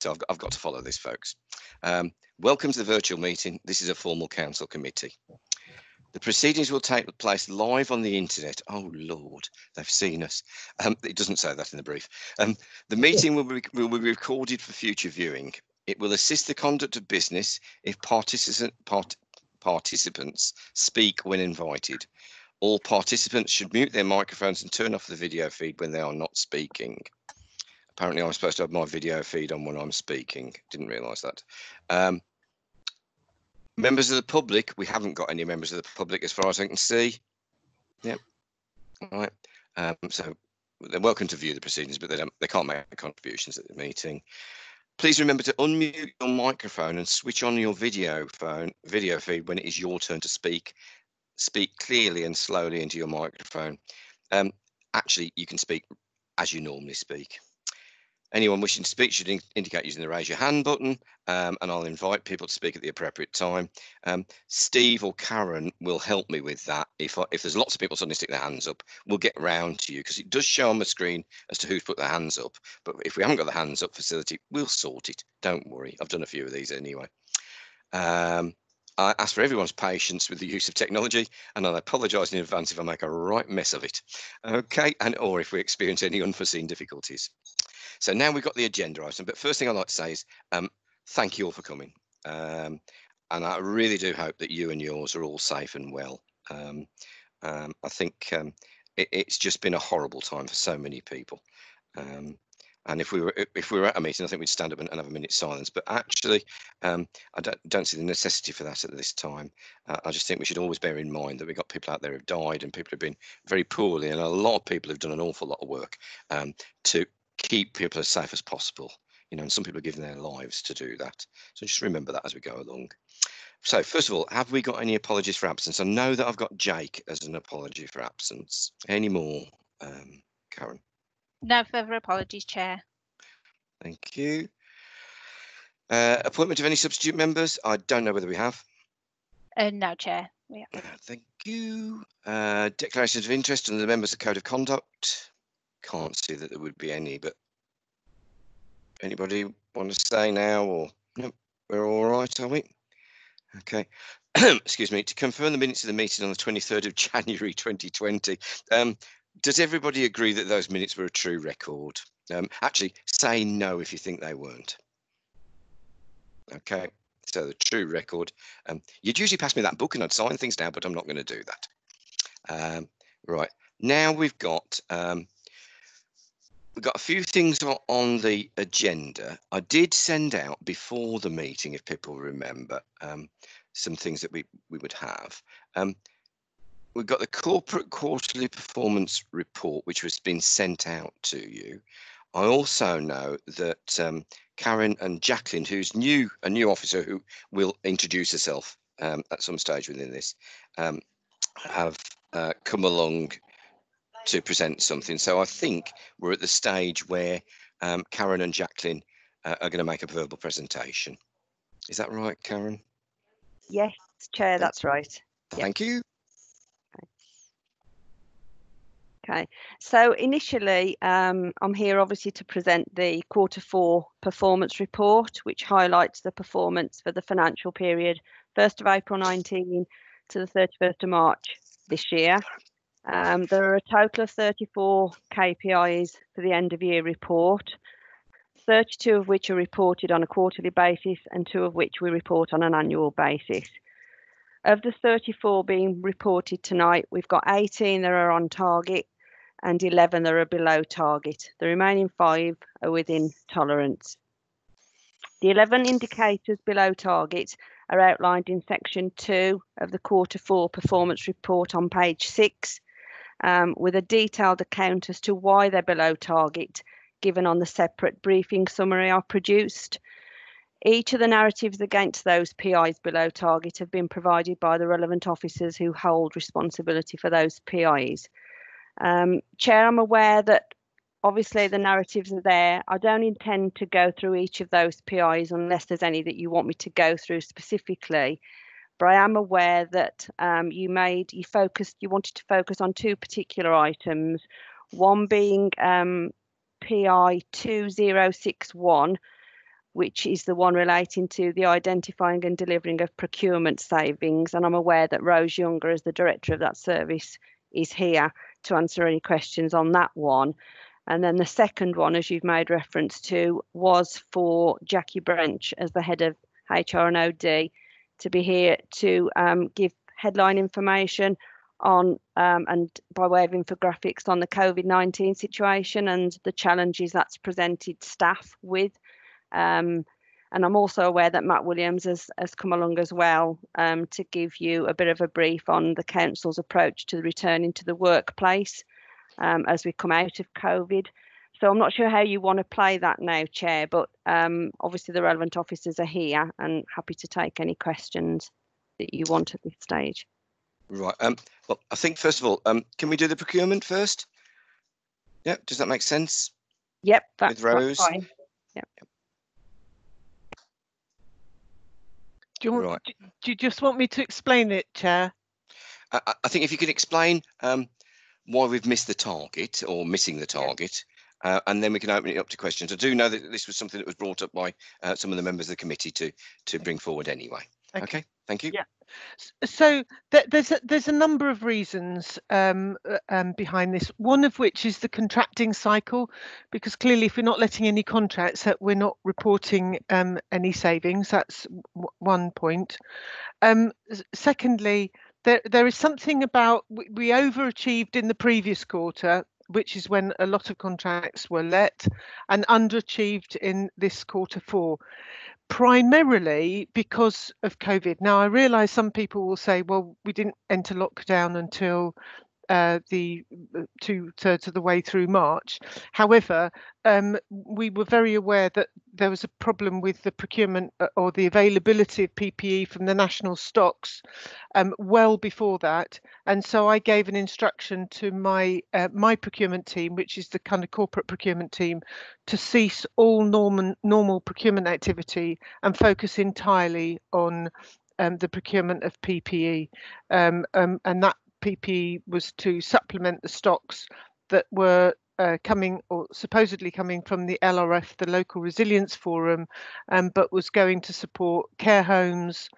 so I've got, I've got to follow this, folks. Um, welcome to the virtual meeting. This is a formal council committee. The proceedings will take place live on the internet. Oh Lord, they've seen us. Um, it doesn't say that in the brief. Um, the meeting will be, will be recorded for future viewing. It will assist the conduct of business if participant, part, participants speak when invited. All participants should mute their microphones and turn off the video feed when they are not speaking. Apparently, I'm supposed to have my video feed on when I'm speaking. Didn't realise that. Um, members of the public, we haven't got any members of the public as far as I can see. Yep. All right. Um, so they're welcome to view the proceedings, but they don't. They can't make contributions at the meeting. Please remember to unmute your microphone and switch on your video phone video feed when it is your turn to speak. Speak clearly and slowly into your microphone. Um, actually, you can speak as you normally speak. Anyone wishing to speak should in indicate using the raise your hand button um, and I'll invite people to speak at the appropriate time. Um, Steve or Karen will help me with that. If, I, if there's lots of people suddenly stick their hands up, we'll get round to you because it does show on the screen as to who's put their hands up. But if we haven't got the hands up facility, we'll sort it. Don't worry. I've done a few of these anyway. Um, I ask for everyone's patience with the use of technology, and I apologise in advance if I make a right mess of it. Okay, and or if we experience any unforeseen difficulties. So now we've got the agenda item, but first thing I'd like to say is um, thank you all for coming. Um, and I really do hope that you and yours are all safe and well. Um, um I think um, it, it's just been a horrible time for so many people. Um, and if we were if we were at a meeting, I think we'd stand up and, and have a minute's silence. But actually, um, I don't, don't see the necessity for that at this time. Uh, I just think we should always bear in mind that we've got people out there who've died and people who've been very poorly, and a lot of people have done an awful lot of work um, to keep people as safe as possible. You know, and some people are giving their lives to do that. So just remember that as we go along. So first of all, have we got any apologies for absence? I know that I've got Jake as an apology for absence. Any more, um, Karen? No further apologies, Chair. Thank you. Uh, appointment of any substitute members? I don't know whether we have. Uh, no, Chair. Uh, thank you. Uh, declarations of interest and the members of Code of Conduct can't see that there would be any, but anybody want to say now or no, we're all right, are we? Okay. Excuse me. To confirm the minutes of the meeting on the 23rd of January 2020, um, does everybody agree that those minutes were a true record? Um, actually, say no if you think they weren't. Okay. So the true record. Um, you'd usually pass me that book and I'd sign things down, but I'm not going to do that. Um, right. Now we've got um, we've got a few things on the agenda. I did send out before the meeting, if people remember, um, some things that we, we would have. We've got the corporate quarterly performance report, which has been sent out to you. I also know that um, Karen and Jacqueline, who's new, a new officer who will introduce herself um, at some stage within this, um, have uh, come along to present something. So I think we're at the stage where um, Karen and Jacqueline uh, are going to make a verbal presentation. Is that right, Karen? Yes, Chair, that's right. Thank yep. you. Okay, so initially, um, I'm here obviously to present the quarter four performance report, which highlights the performance for the financial period 1st of April 19 to the 31st of March this year. Um, there are a total of 34 KPIs for the end of year report, 32 of which are reported on a quarterly basis and two of which we report on an annual basis. Of the 34 being reported tonight, we've got 18 that are on target and 11 that are below target. The remaining five are within tolerance. The 11 indicators below target are outlined in section two of the quarter four performance report on page six um, with a detailed account as to why they're below target, given on the separate briefing summary I produced. Each of the narratives against those PIs below target have been provided by the relevant officers who hold responsibility for those PIs. Um, Chair, I'm aware that obviously the narratives are there. I don't intend to go through each of those PIs unless there's any that you want me to go through specifically but I am aware that um, you made you focused you wanted to focus on two particular items, one being um, PI 2061, which is the one relating to the identifying and delivering of procurement savings. And I'm aware that Rose Younger, as the director of that service, is here to answer any questions on that one. And then the second one, as you've made reference to, was for Jackie Branch as the head of HR and OD to be here to um, give headline information on um, and by way of infographics on the COVID 19 situation and the challenges that's presented staff with. Um, and I'm also aware that Matt Williams has, has come along as well um, to give you a bit of a brief on the council's approach to returning to the workplace um, as we come out of COVID. So I'm not sure how you want to play that now, Chair, but um, obviously the relevant officers are here and happy to take any questions that you want at this stage. Right. Um, well, I think first of all, um, can we do the procurement first? Yeah. Does that make sense? Yep, that's, With Rose? that's fine. Do you, want, Right. do, you just want me to explain it, Chair? I, I- I think if you could explain um, why we've missed the target or missing the target, uh, and then we can open it up to questions. I do know that this was something that was brought up by uh, some of the members of the committee to to bring forward anyway. Okay. Thank you. Yeah. So th- there's a, there's a number of reasons um, uh, um, behind this. One of which is the contracting cycle, because clearly, if we're not letting any contracts, that we're not reporting um, any savings. That's one point. Um, secondly, there there is something about we, we overachieved in the previous quarter. Which is when a lot of contracts were let and underachieved in this quarter four primarily because of COVID. Now, I realise some people will say, well, we didn't enter lockdown until uh, the uh, two thirds of the way through March. However, um, we were very aware that there was a problem with the procurement uh, or the availability of PPE from the national stocks um, well before that. And so I gave an instruction to my uh, my procurement team, which is the kind of corporate procurement team, to cease all normal normal procurement activity and focus entirely on um, the procurement of PPE. Um, um, and that PPE was to supplement the stocks that were uh, coming or supposedly coming from the LRF, the Local Resilience Forum, um, but was going to support care homes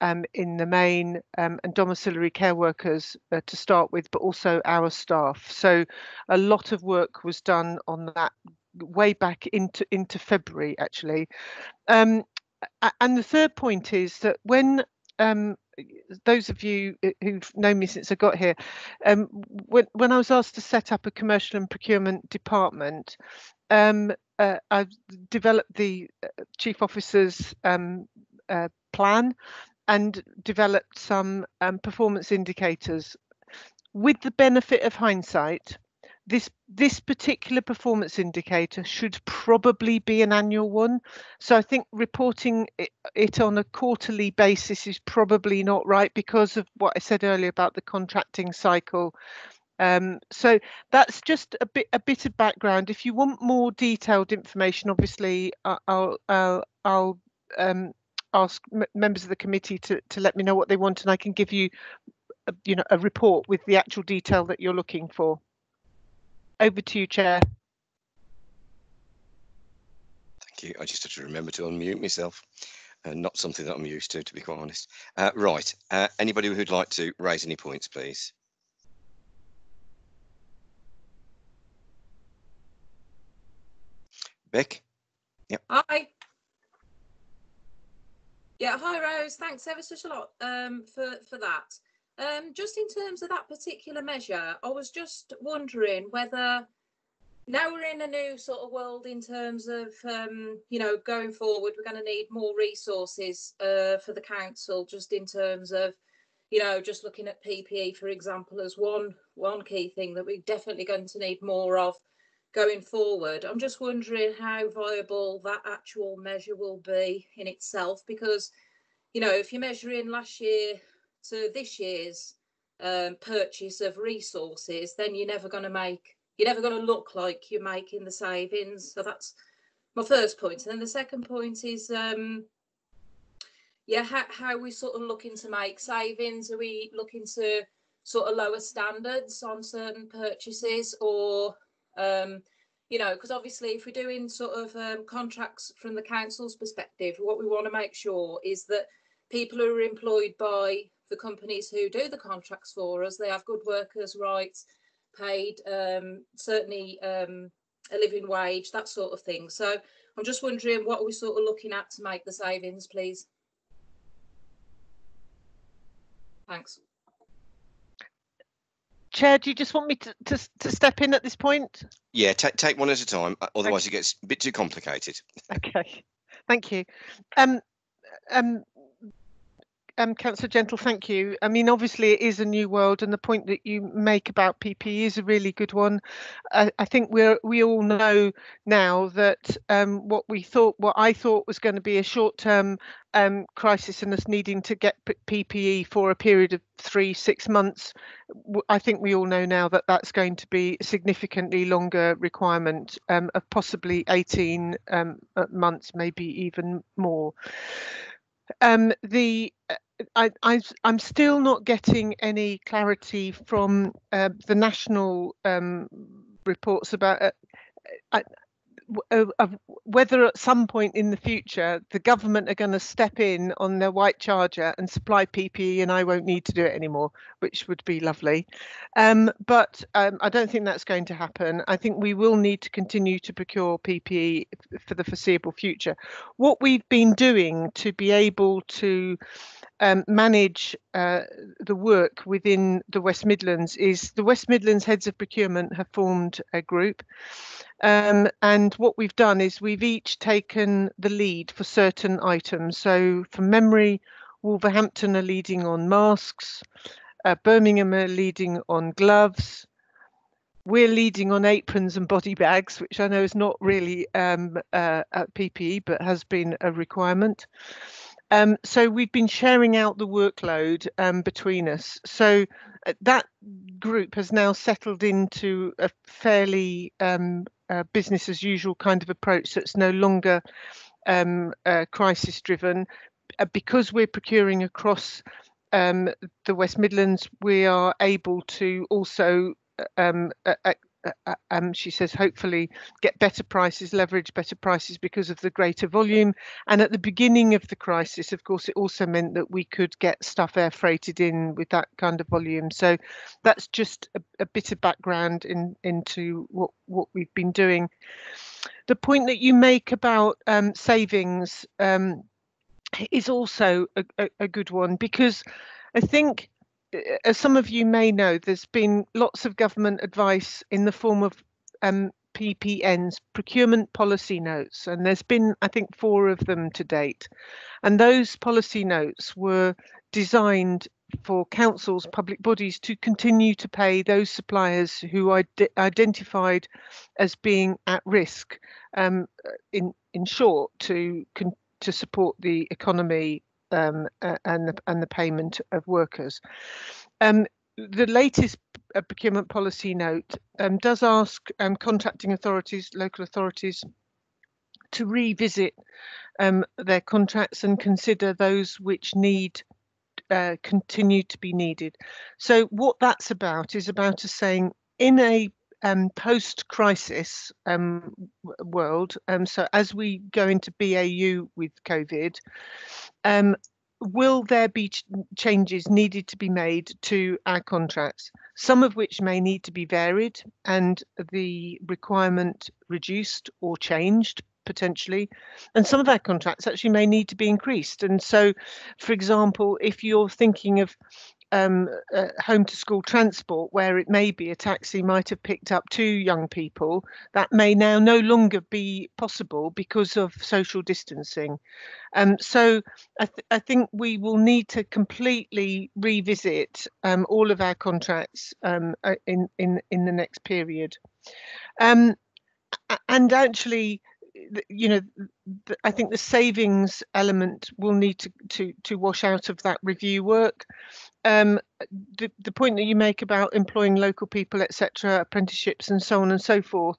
um, in the main um, and domiciliary care workers uh, to start with, but also our staff. So a lot of work was done on that way back into into February actually. Um, and the third point is that when um, those of you uh, who've known me since I got here, um, when, when I was asked to set up a commercial and procurement department, um, uh, I've developed the uh, chief officer's um, uh, plan and developed some um, performance indicators. With the benefit of hindsight, this this particular performance indicator should probably be an annual one. So I think reporting it, it on a quarterly basis is probably not right because of what I said earlier about the contracting cycle. Um, so that's just a bit a bit of background. If you want more detailed information, obviously I'll I'll, I'll um, ask members of the committee to to let me know what they want, and I can give you a, you know a report with the actual detail that you're looking for. Over to you, Chair. Thank you. I just had to remember to unmute myself. Uh, not something that I'm used to, to be quite honest. Uh, right. Uh, anybody who'd like to raise any points, please? Beck? Hi. Yeah, hi Rose. Thanks ever such a lot um, for for that. Um, just in terms of that particular measure, I was just wondering whether now we're in a new sort of world in terms of um, you know going forward, we're going to need more resources uh, for the council, just in terms of you know just looking at PPE for example as one one key thing that we're definitely going to need more of going forward. I'm just wondering how viable that actual measure will be in itself, because, you know, if you're measuring last year to this year's um, purchase of resources, then you're never going to make, you're never going to look like you're making the savings. So that's my first point. And then the second point is, um, yeah, how, how we sort of looking to make savings? Are we looking to sort of lower standards on certain purchases or um, you know, because obviously if we're doing sort of um, contracts from the council's perspective, what we want to make sure is that people who are employed by the companies who do the contracts for us, they have good workers' rights, paid, um, certainly um, a living wage, that sort of thing. So I'm just wondering what are we sort of looking at to make the savings, please? Thanks. Chair, do you just want me to, to, to step in at this point? Yeah, take take one at a time. uh, Otherwise, it gets a bit too complicated. Okay, thank you. Um, um, um, Councillor Gentle, thank you. I mean, obviously it is a new world and the point that you make about PPE is a really good one. I, I think we're, we all know now that um, what we thought, what I thought was going to be a short-term um, crisis and us needing to get PPE for a period of three, six months, I think we all know now that that's going to be a significantly longer requirement um, of possibly 18 um, uh, months, maybe even more. Um, the uh, I, I, I'm still not getting any clarity from uh, the national um, reports about uh, I, of whether at some point in the future the government are going to step in on their white charger and supply PPE and I won't need to do it anymore, which would be lovely. Um, but um, I don't think that's going to happen. I think we will need to continue to procure PPE for the foreseeable future. What we've been doing to be able to um, manage uh, the work within the West Midlands is the West Midlands heads of procurement have formed a group. Um, and what we've done is we've each taken the lead for certain items. So from memory, Wolverhampton are leading on masks, uh, Birmingham are leading on gloves. We're leading on aprons and body bags, which I know is not really um, uh, PPE, but has been a requirement. Um, so we've been sharing out the workload um, between us. So uh, that group has now settled into a fairly um, uh, business as usual kind of approach that's no longer um, uh, crisis driven. Uh, because we're procuring across um, the West Midlands, we are able to also um, uh, uh, uh, um, she says hopefully get better prices, leverage better prices because of the greater volume. And at the beginning of the crisis, of course, it also meant that we could get stuff air freighted in with that kind of volume. So that's just a, a bit of background in into what what we've been doing. The point that you make about um, savings um, is also a, a, a good one because I think as some of you may know, there's been lots of government advice in the form of um, PPNs, procurement policy notes, and there's been, I think, four of them to date. And those policy notes were designed for councils, public bodies to continue to pay those suppliers who are identified as being at risk, um, in, in short, to, to support the economy um, and the and the payment of workers. Um, the latest uh, procurement policy note um, does ask um, contracting authorities, local authorities, to revisit um, their contracts and consider those which need uh, continue to be needed. So what that's about is about us saying in a um, post-crisis um, world, um, so as we go into BAU with COVID, um, will there be ch changes needed to be made to our contracts? Some of which may need to be varied and the requirement reduced or changed potentially and some of our contracts actually may need to be increased and so for example if you're thinking of um, uh, home to school transport, where it may be a taxi might have picked up two young people, that may now no longer be possible because of social distancing. Um, so I, th I, think we will need to completely revisit um, all of our contracts um, uh, in, in, in the next period. Um, and actually, you know, I think the savings element will need to to to wash out of that review work. Um, the the point that you make about employing local people, etc., apprenticeships, and so on and so forth,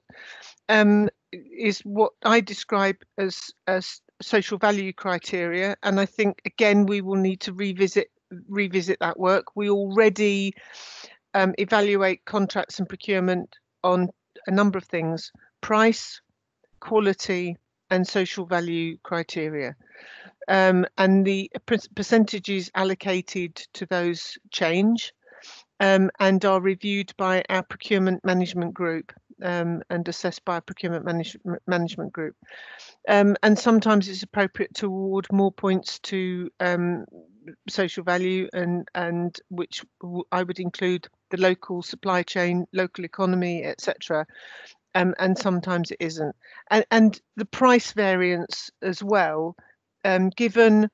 um, is what I describe as as social value criteria. And I think again we will need to revisit revisit that work. We already um, evaluate contracts and procurement on a number of things price, quality, and social value criteria. Um, and the percentages allocated to those change um, and are reviewed by our procurement management group um, and assessed by a procurement manage management group. Um, and sometimes it's appropriate to award more points to um, social value and and which I would include the local supply chain, local economy, etc. Um, and sometimes it isn't. And, and the price variance as well, um, given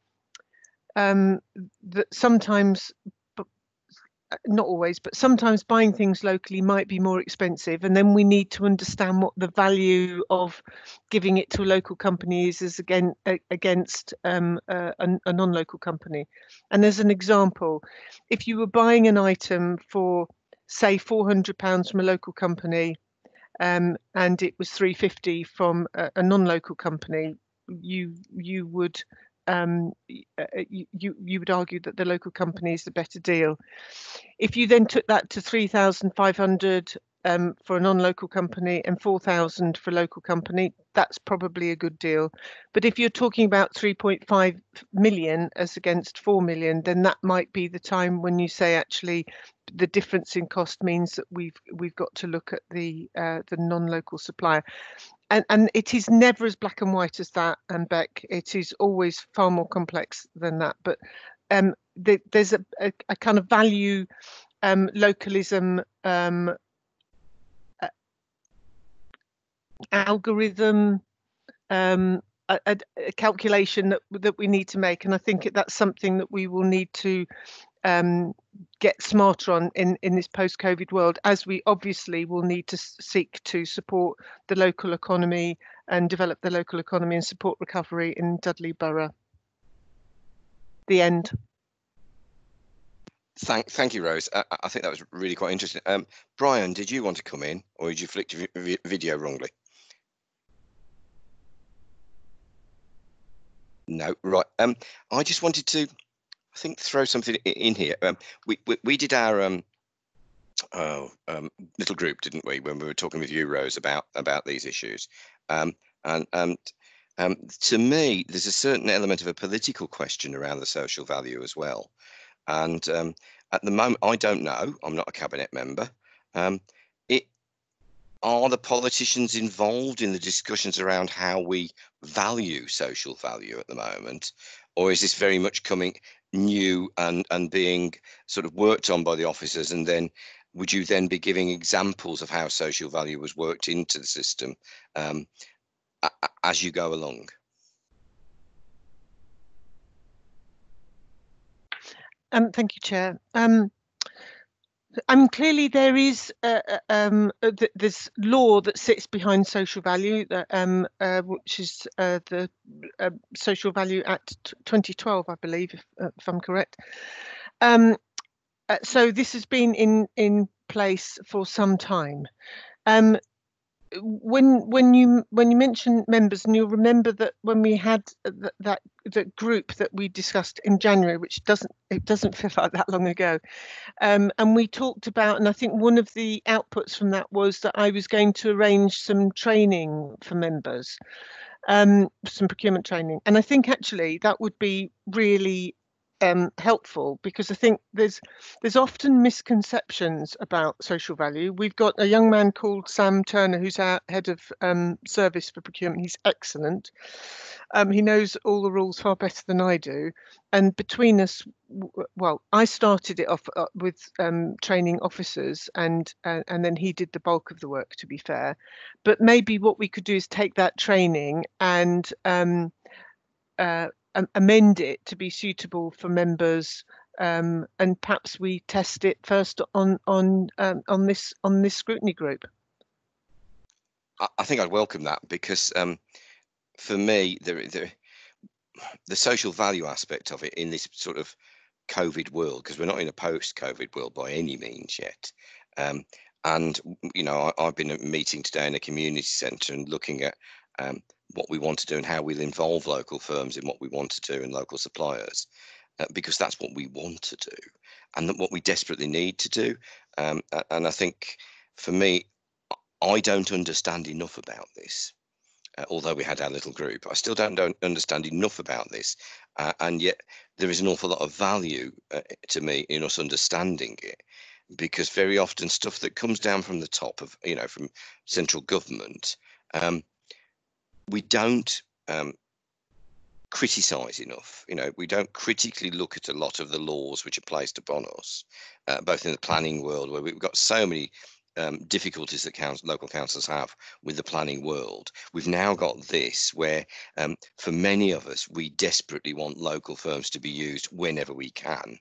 um, that sometimes uh, not always, but sometimes buying things locally might be more expensive. And then we need to understand what the value of giving it to a local company is again against um, a, a non-local company. And as an example, if you were buying an item for say 400 pounds from a local company um, and it was 350 from a, a non-local company, you you would um, uh, uh, you, you would argue that the local company is the better deal. If you then took that to 3,500 um, for a non-local company and 4,000 for a local company, that's probably a good deal. But if you're talking about 3.5 million as against 4 million, then that might be the time when you say actually the difference in cost means that we've we've got to look at the uh, the non-local supplier. And and it is never as black and white as that and beck. It is always far more complex than that. But um the, there's a, a, a, kind of value um localism um uh, algorithm um a, a, calculation that that we need to make and i think that's something that we will need to um, get smarter on in, in this post-COVID world, as we obviously will need to seek to support the local economy and develop the local economy and support recovery in Dudley Borough. The end. Thank, thank you, Rose. I, I think that was really quite interesting. Um, Brian, did you want to come in, or did you flick your video wrongly? No, right. Um, I just wanted to I think throw something in here. Um, we, we, we did our um, oh, um, little group, didn't we, when we were talking with you, Rose, about about these issues. Um, and and um, to me, there's a certain element of a political question around the social value as well. And um, at the moment, I don't know. I'm not a cabinet member. it are the politicians involved in the discussions around how we value social value at the moment, or is this very much coming new and and being sort of worked on by the officers? And then would you then be giving examples of how social value was worked into the system um, as you go along? Um, thank you chair. Um, I mean, clearly there is uh, uh um, uh, th this law that sits behind social value, that, um, uh, which is uh, the uh, Social Value Act 2012, I believe, if, if I'm correct. Um, so this has been in in place for some time. When when you when you mention members and you'll remember that when we had that that, that group that we discussed in January which doesn't it doesn't feel like that long ago um, and we talked about and I think one of the outputs from that was that I was going to arrange some training for members um, some procurement training. And I think actually that would be really um, helpful because I think there's there's often misconceptions about social value. We've got a young man called Sam Turner who's our head of um, service for procurement. He's excellent. Um, he knows all the rules far better than I do. And between us, well, I started it off uh, with um, training officers, and uh, and then he did the bulk of the work. To be fair, but maybe what we could do is take that training and amend it to be suitable for members um, and perhaps we test it first on on um, on this on this scrutiny group. I think I'd welcome that because um, for me the, the the social value aspect of it in this sort of COVID world because we're not in a post-COVID world by any means yet. Um, and you know, I, have been at a meeting today in a community centre and looking at um, what we want to do and how we'll involve local firms in what we want to do and local suppliers, uh, because that's what we want to do and what we desperately need to do. Um, and I think for me, I don't understand enough about this. Uh, although we had our little group, I still don't, don't understand enough about this. Uh, and yet there is an awful lot of value uh, to me in us understanding it because very often stuff that comes down from the top of, you know, from central government, um, we don't um, criticize enough. You know, we don't critically look at a lot of the laws which are placed upon us, uh, both in the planning world where we've got so many um, difficulties that council, local councils have with the planning world. We've now got this where, um, for many of us, we desperately want local firms to be used whenever we can.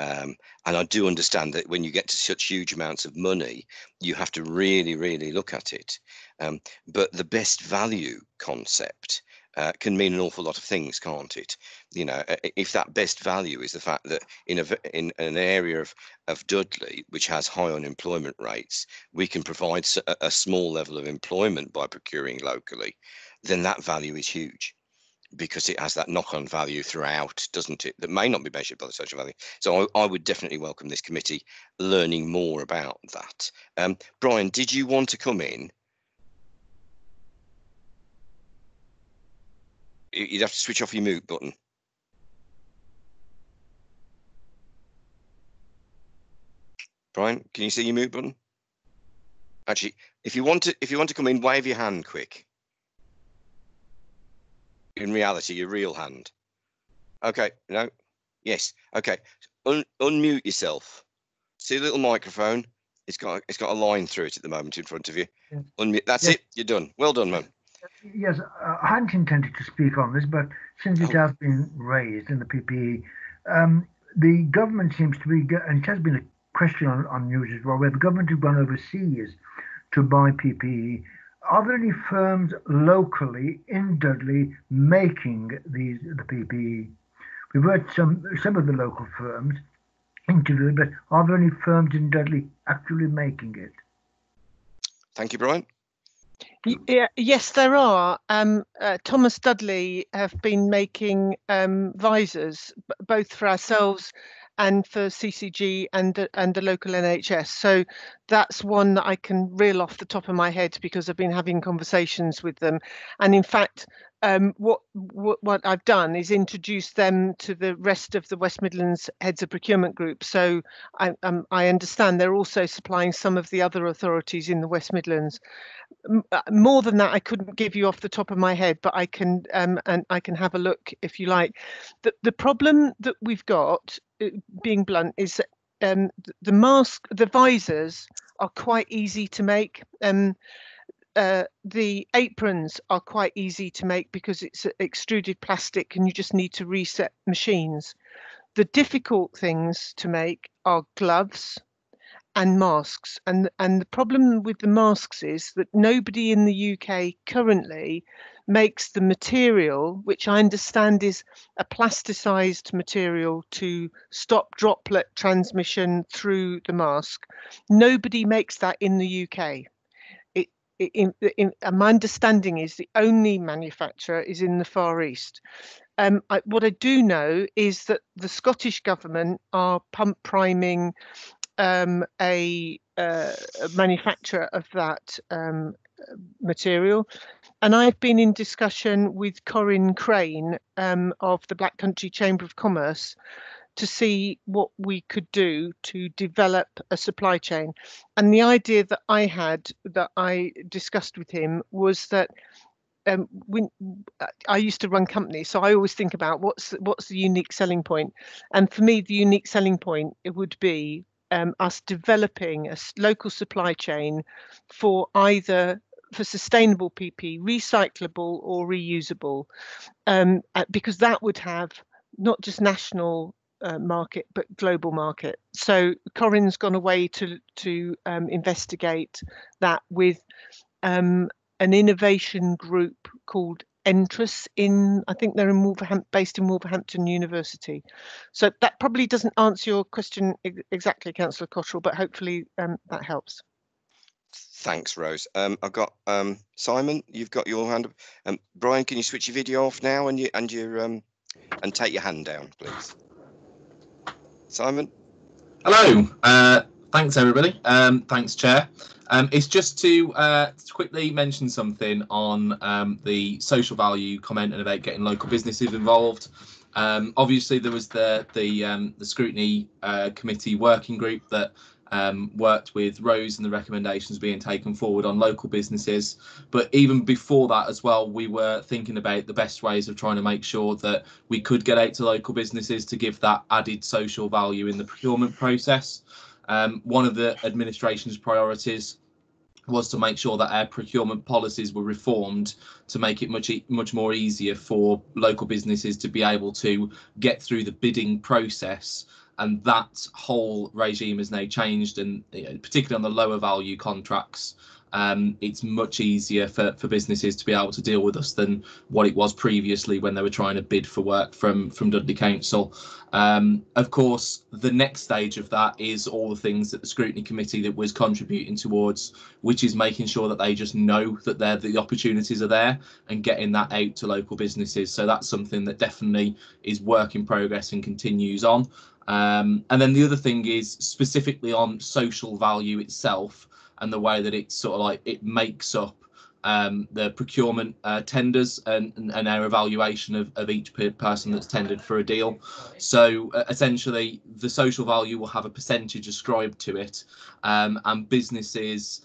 Um, and I do understand that when you get to such huge amounts of money, you have to really, really look at it. Um, but the best value concept uh, can mean an awful lot of things, can't it? You know, if that best value is the fact that in a in an area of of Dudley, which has high unemployment rates, we can provide a, a small level of employment by procuring locally, then that value is huge because it has that knock-on value throughout, doesn't it? That may not be measured by the social value. So I, I would definitely welcome this committee learning more about that. Um, Brian, did you want to come in? You'd have to switch off your mute button. Brian, can you see your mute button? Actually, if you want to, if you want to come in, wave your hand quick in reality your real hand. Okay, no, yes, okay. Un unmute yourself. See the little microphone? It's got it's got a line through it at the moment in front of you. Yeah. Unmute. That's yes. it. You're done. Well done, man. Yes, I hadn't intended to speak on this, but since it oh. has been raised in the PPE, um, the government seems to be, and it has been a question on, on news as well, where the government has gone overseas to buy PPE are there any firms locally in Dudley making these the PPE? We've heard some some of the local firms interviewed, but are there any firms in Dudley actually making it? Thank you, Brian. Yeah, yes, there are. Um, uh, Thomas Dudley have been making um, visors, both for ourselves and for CCG and the, and the local NHS. So that's one that I can reel off the top of my head because I've been having conversations with them. And in fact, um, what, what, what I've done is introduce them to the rest of the West Midlands heads of procurement group. So I, um, I understand they're also supplying some of the other authorities in the West Midlands. Uh, more than that, I couldn't give you off the top of my head, but I can um, and I can have a look if you like. The the problem that we've got, uh, being blunt, is that um, the mask, the visors are quite easy to make. Um, uh, the aprons are quite easy to make because it's extruded plastic and you just need to reset machines. The difficult things to make are gloves and masks. And, and the problem with the masks is that nobody in the UK currently makes the material, which I understand is a plasticized material to stop droplet transmission through the mask. Nobody makes that in the UK in, in, my understanding is the only manufacturer is in the Far East. Um, I, what I do know is that the Scottish government are pump priming um, a, uh, a, manufacturer of that um, material. And I've been in discussion with Corin Crane um, of the Black Country Chamber of Commerce to see what we could do to develop a supply chain. And the idea that I had that I discussed with him was that um, I used to run companies, so I always think about what's what's the unique selling point. And for me, the unique selling point it would be um, us developing a local supply chain for either for sustainable PP, recyclable or reusable, um, because that would have not just national uh, market but global market. So Corin's gone away to to um, investigate that with um, an innovation group called Entrus in I think they're in Wolverhampton, based in Wolverhampton University. So that probably doesn't answer your question exactly, Councillor Cotterill, but hopefully um, that helps. Thanks, Rose. Um, I've got um, Simon. You've got your hand up. Um, Brian, can you switch your video off now and you and your um, and take your hand down, please. Simon? Hello. Uh, Thanks, everybody. Um, thanks, Chair. Um, it's just to uh, quickly mention something on um, the social value comment and about getting local businesses involved. Um, obviously, there was the the um, the scrutiny uh, committee working group that um, worked with Rose and the recommendations being taken forward on local businesses. But even before that as well, we were thinking about the best ways of trying to make sure that we could get out to local businesses to give that added social value in the procurement process. Um, one of the administration's priorities was to make sure that our procurement policies were reformed to make it much much more easier for local businesses to be able to get through the bidding process and that whole regime has now changed and you know, particularly on the lower value contracts um, it's much easier for, for businesses to be able to deal with us than what it was previously when they were trying to bid for work from from Dudley Council. Um, of course, the next stage of that is all the things that the scrutiny committee that was contributing towards, which is making sure that they just know that they're, the opportunities are there and getting that out to local businesses. So that's something that definitely is work in progress and continues on. Um, and then the other thing is specifically on social value itself and the way that it's sort of like it makes up um, the procurement uh, tenders and, and, our evaluation of, of each person that's tendered for a deal. So uh, essentially, the social value will have a percentage ascribed to it, um, and businesses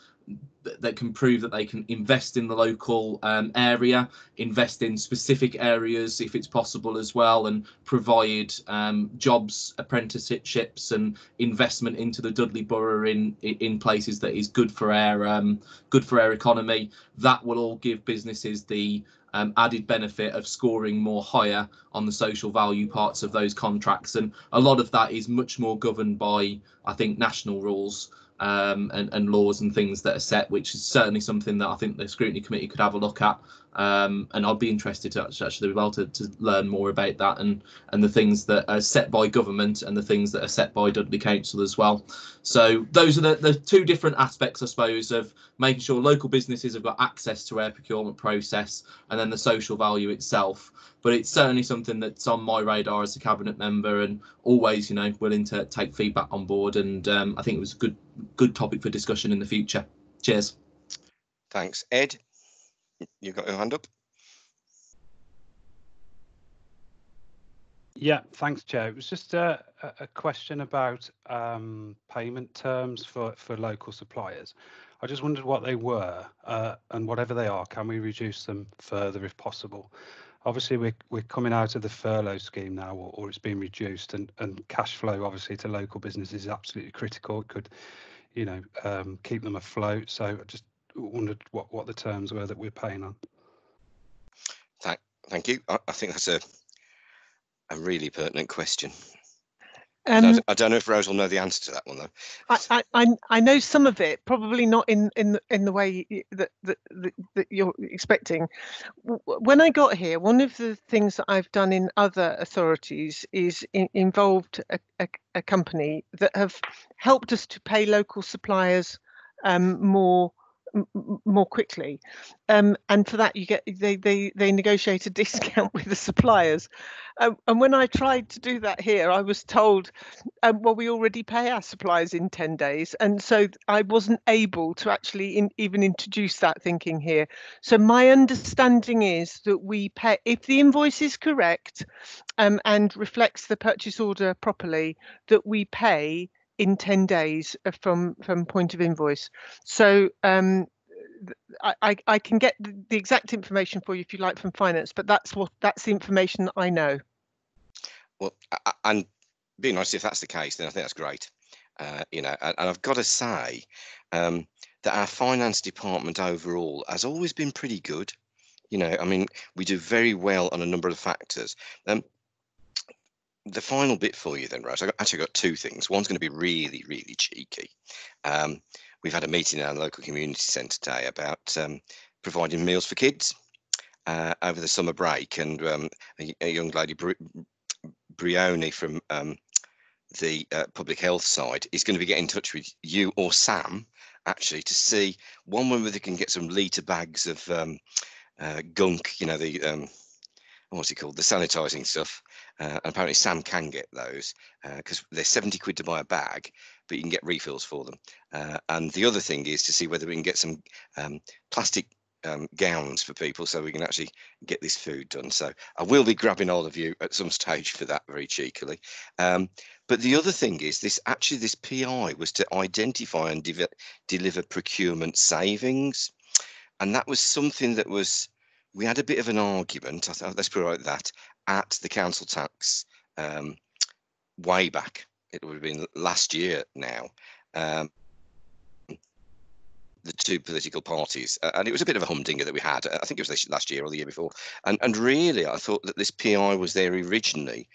that can prove that they can invest in the local um, area, invest in specific areas if it's possible as well, and provide um, jobs, apprenticeships, and investment into the Dudley Borough in in places that is good for our um, good for our economy. That will all give businesses the um, added benefit of scoring more higher on the social value parts of those contracts, and a lot of that is much more governed by I think national rules um, and, and laws and things that are set, which is certainly something that I think the scrutiny committee could have a look at. Um, and I'd be interested to actually able to, to learn more about that and and the things that are set by government and the things that are set by Dudley Council as well. So those are the, the two different aspects, I suppose, of making sure local businesses have got access to our procurement process and then the social value itself. But it's certainly something that's on my radar as a cabinet member and always, you know, willing to take feedback on board. And um, I think it was a good good topic for discussion in the future. Cheers. Thanks, Ed you got your hand up? Yeah, thanks, Joe. It was just a, a question about um, payment terms for, for local suppliers. I just wondered what they were, uh, and whatever they are, can we reduce them further if possible? Obviously, we're, we're coming out of the furlough scheme now, or, or it's been reduced, and, and cash flow, obviously, to local businesses is absolutely critical. It could, you know, um, keep them afloat. So just wondered what, what the terms were that we're paying on. Thank, thank you. I, I think that's a a really pertinent question. Um, I, don't, I, don't, know if Rose will know the answer to that one though. I, I, I know some of it, probably not in in in the way that that, that you're expecting. When I got here, one of the things that I've done in other authorities is in, involved a, a, a, company that have helped us to pay local suppliers um, more more quickly. Um, and for that you get they they they negotiate a discount with the suppliers. Um, and when i tried to do that here i was told um, well we already pay our suppliers in 10 days. And so i wasn't able to actually in, even introduce that thinking here. So my understanding is that we pay if the invoice is correct um, and reflects the purchase order properly that we pay in 10 days uh, from from point of invoice. So um, I, I can get the exact information for you if you like from finance but that's what that's the information that i know. Well and being honest if that's the case then i think that's great. Uh, you know and, and, i've got to say um, that our finance department overall has always been pretty good. You know i mean we do very well on a number of factors. Um, the final bit for you then, Rose, I actually got two things. One's going to be really, really cheeky. Um, we've had a meeting in our local community centre today about um, providing meals for kids uh, over the summer break, and um, a, a, young lady, Bri- Brioni from um, the uh, public health side, is going to be getting in touch with you or Sam actually to see one whether they can get some litre bags of um, uh, gunk, you know, the um, what's it called, the sanitizing stuff. Uh, and apparently Sam can get those because uh, they're 70 quid to buy a bag. but you can get refills for them. Uh, and the other thing is to see whether we can get some um, plastic um, gowns for people so we can actually get this food done. So I will be grabbing all of you at some stage for that very cheekily. Um, but the other thing is this actually this PI was to identify and de deliver procurement savings. And that was something that was, we had a bit of an argument, I thought, let's put it like that, at the council tax um, way back. It would have been last year now. Um, the two political parties, uh, and it was a bit of a humdinger that we had. I think it was last year or the year before. And and really, I thought that this PI was there originally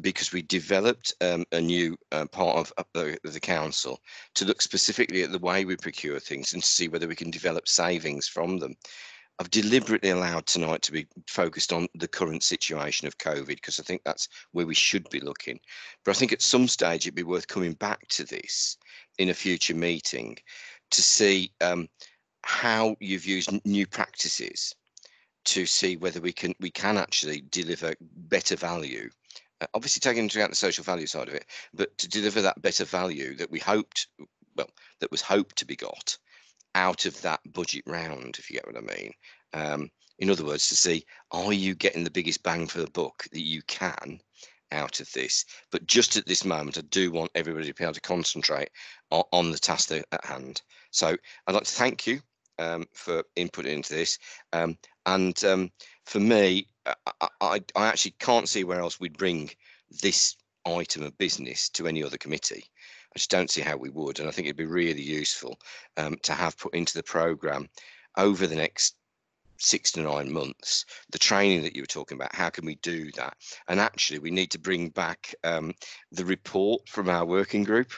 because we developed um, a new uh, part of, of the, the, council to look specifically at the way we procure things and see whether we can develop savings from them. I've deliberately allowed tonight to be focused on the current situation of COVID because I think that's where we should be looking. But I think at some stage it'd be worth coming back to this in a future meeting to see um, how you've used new practices to see whether we can we can actually deliver better value uh, obviously taking into account the social value side of it but to deliver that better value that we hoped well that was hoped to be got out of that budget round if you get what i mean um, in other words to see are you getting the biggest bang for the buck that you can out of this. But just at this moment, I do want everybody to be able to concentrate on, on the task at hand. So I'd like to thank you um, for input into this. Um, and um, for me, I, I, I, actually can't see where else we'd bring this item of business to any other committee. I just don't see how we would. And I think it'd be really useful um, to have put into the programme over the next six to nine months the training that you were talking about how can we do that? And actually we need to bring back um, the report from our working group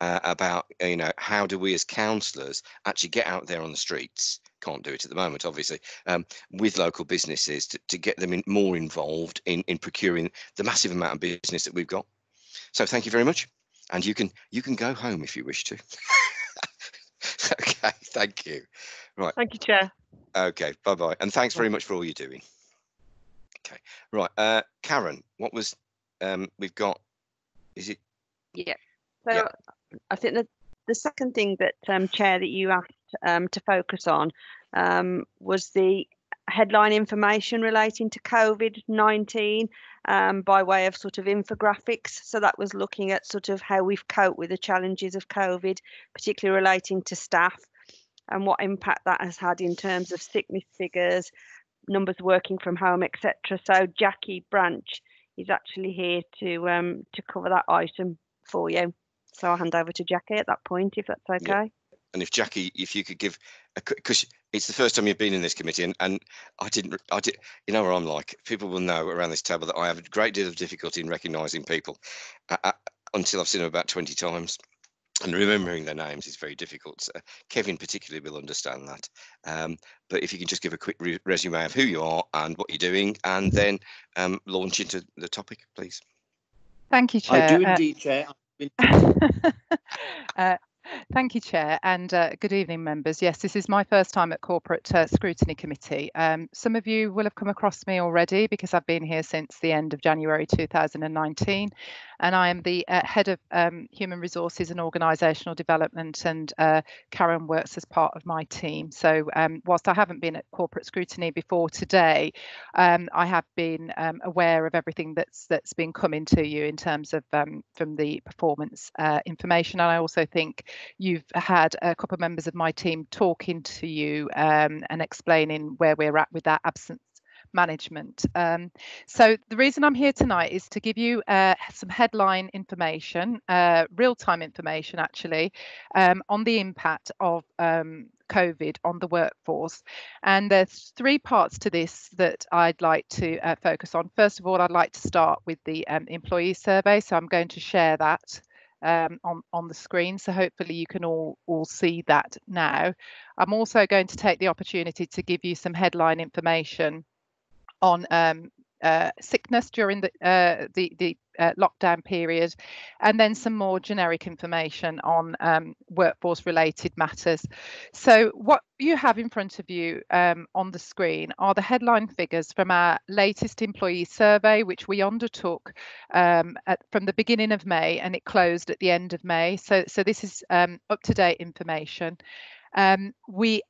uh, about you know how do we as councillors actually get out there on the streets? Can't do it at the moment obviously um, with local businesses to, to get them in, more involved in in procuring the massive amount of business that we've got. So thank you very much and you can you can go home if you wish to okay thank you right thank you chair Okay, bye bye. And thanks very much for all you're doing. Okay, right. Uh, Karen, what was um, we've got? Is it? Yeah. So yeah. I think that the second thing that um, chair that you asked um, to focus on um, was the headline information relating to COVID 19 um, by way of sort of infographics. So that was looking at sort of how we've coped with the challenges of COVID, particularly relating to staff and what impact that has had in terms of sickness figures, numbers working from home, etc. So Jackie Branch is actually here to um, to cover that item for you. So I'll hand over to Jackie at that point, if that's okay. Yeah. And if Jackie, if you could give, because it's the first time you've been in this committee, and, and I didn't, I did, you know what I'm like. People will know around this table that I have a great deal of difficulty in recognising people uh, uh, until I've seen them about 20 times and remembering their names is very difficult. Uh, Kevin particularly will understand that. Um, but if you can just give a quick re resume of who you are and what you're doing, and then um, launch into the topic, please. Thank you, Chair. I do uh, indeed, Chair. uh, Thank you, Chair, and uh, good evening, members. Yes, this is my first time at Corporate uh, Scrutiny Committee. Um, some of you will have come across me already because I've been here since the end of January 2019, and I am the uh, Head of um, Human Resources and Organisational Development, and uh, Karen works as part of my team. So um, whilst I haven't been at Corporate Scrutiny before today, um, I have been um, aware of everything that's that's been coming to you in terms of um, from the performance uh, information, and I also think you've had a couple of members of my team talking to you um, and explaining where we're at with that absence management. Um, so the reason I'm here tonight is to give you uh, some headline information, uh, real-time information actually, um, on the impact of um, COVID on the workforce. And there's three parts to this that I'd like to uh, focus on. First of all, I'd like to start with the um, employee survey. So I'm going to share that um, on, on the screen. So hopefully you can all, all see that now. I'm also going to take the opportunity to give you some headline information on um, uh, sickness during the, uh, the, the uh, lockdown period, and then some more generic information on um, workforce related matters. So what you have in front of you um, on the screen are the headline figures from our latest employee survey, which we undertook um, at, from the beginning of May and it closed at the end of May. So, so this is um, up to date information. Um, we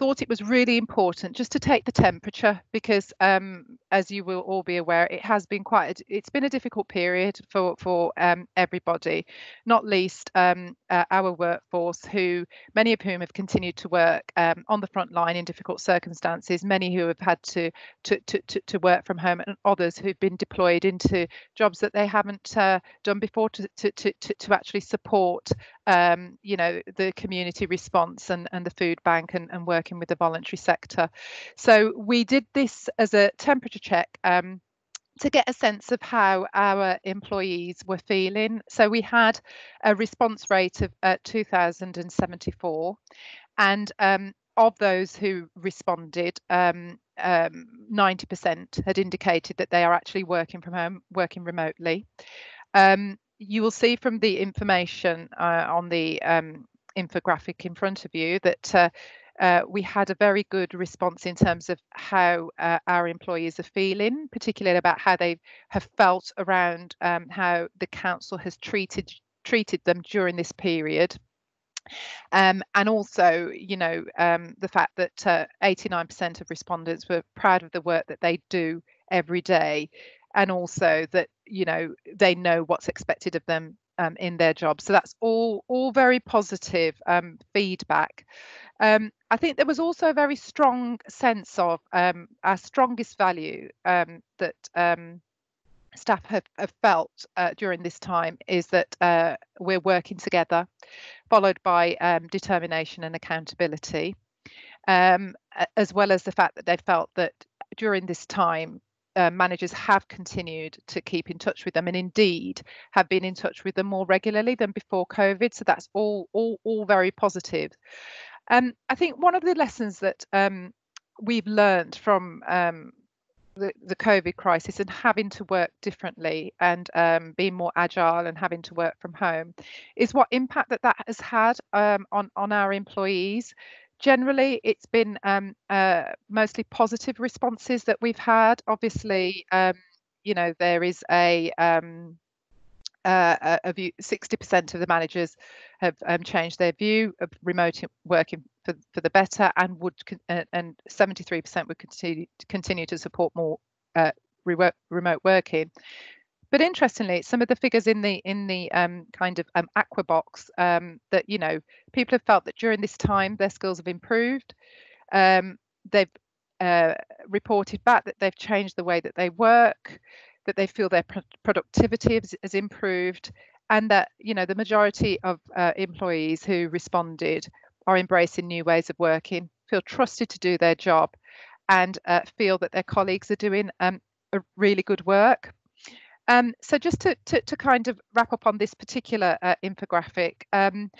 thought it was really important just to take the temperature because um, as you will all be aware it has been quite a, it's been a difficult period for for um, everybody not least um, uh, our workforce who many of whom have continued to work um, on the front line in difficult circumstances many who have had to to to, to work from home and others who've been deployed into jobs that they haven't uh, done before to, to to to actually support um, you know the community response and and the food bank and, and working with the voluntary sector. So we did this as a temperature check. Um, to get a sense of how our employees were feeling. So we had a response rate of uh, 2,074, and um, of those who responded, um, 90% um, had indicated that they are actually working from home, working remotely. Um, you will see from the information uh, on the um, infographic in front of you that uh, uh, we had a very good response in terms of how uh, our employees are feeling, particularly about how they have felt around um, how the council has treated treated them during this period. Um, and also, you know, um, the fact that 89% uh, of respondents were proud of the work that they do every day, and also that you know they know what's expected of them um, in their job. So that's all all very positive um, feedback. Um, I think there was also a very strong sense of um, our strongest value um, that um, staff have, have felt uh, during this time is that uh, we're working together, followed by determination and accountability, as well as the fact that they felt that during this time uh, managers have continued to keep in touch with them and indeed have been in touch with them more regularly than before COVID. So that's all all all very positive. Um, I think one of the lessons that um, we've learned from um, the, the COVID crisis and having to work differently and um, being more agile and having to work from home is what impact that that has had um, on on our employees. Generally, it's been um, uh, mostly positive responses that we've had. Obviously, um, you know there is a um, uh, a view 60% of the managers have um, changed their view of remote working for, for the better and would uh, and 73% would continue continue to support more uh, remote working but interestingly some of the figures in the in the um, kind of um, aqua box um, that you know people have felt that during this time their skills have improved um, they've uh, reported back that they've changed the way that they work that they feel their productivity has, has, improved and that you know the majority of uh, employees who responded are embracing new ways of working feel trusted to do their job and uh, feel that their colleagues are doing um, a really good work um, so just to, to, to, kind of wrap up on this particular uh, infographic um,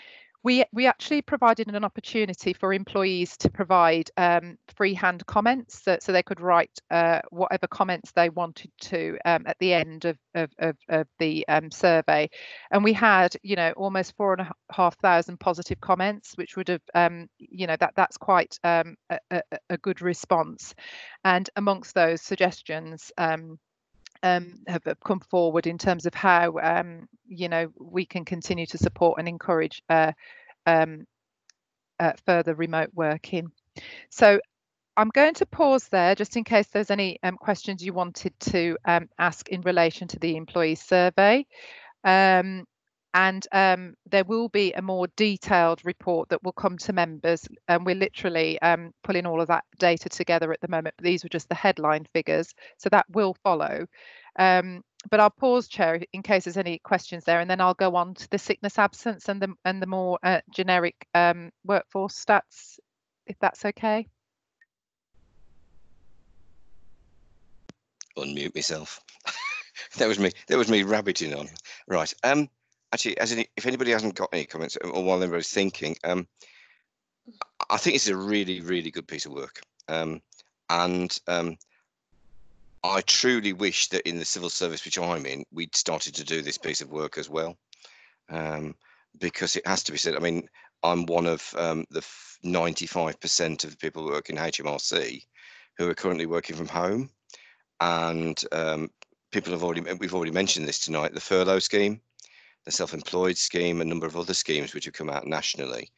we we actually provided an opportunity for employees to provide um, freehand comments so, so, they could write uh, whatever comments they wanted to um, at the end of of, of, of the um, survey. And we had you know almost four and a half thousand positive comments which would have um, you know that that's quite um, a, a, a, good response. And amongst those suggestions um, have come forward in terms of how um, you know we can continue to support and encourage uh, um, uh, further remote working. So I'm going to pause there just in case there's any um, questions you wanted to um, ask in relation to the employee survey. Um, and um, there will be a more detailed report that will come to members and we're literally um, pulling all of that data together at the moment but these were just the headline figures so that will follow. Um, but I'll pause chair in case there's any questions there and then I'll go on to the sickness absence and the and the more uh, generic um, workforce stats if that's okay. Unmute myself. That was me that was me rabbiting on. Right um actually, as if anybody hasn't got any comments uh, or while everybody's thinking, um, I think it's a really, really good piece of work. Um, and um, I truly wish that in the civil service which I'm in, we'd started to do this piece of work as well, um, because it has to be said. I mean, I'm one of um, the 95% of the people who work in HMRC who are currently working from home, and um, people have already we've already mentioned this tonight. The furlough scheme, the self-employed scheme, a number of other schemes which have come out nationally,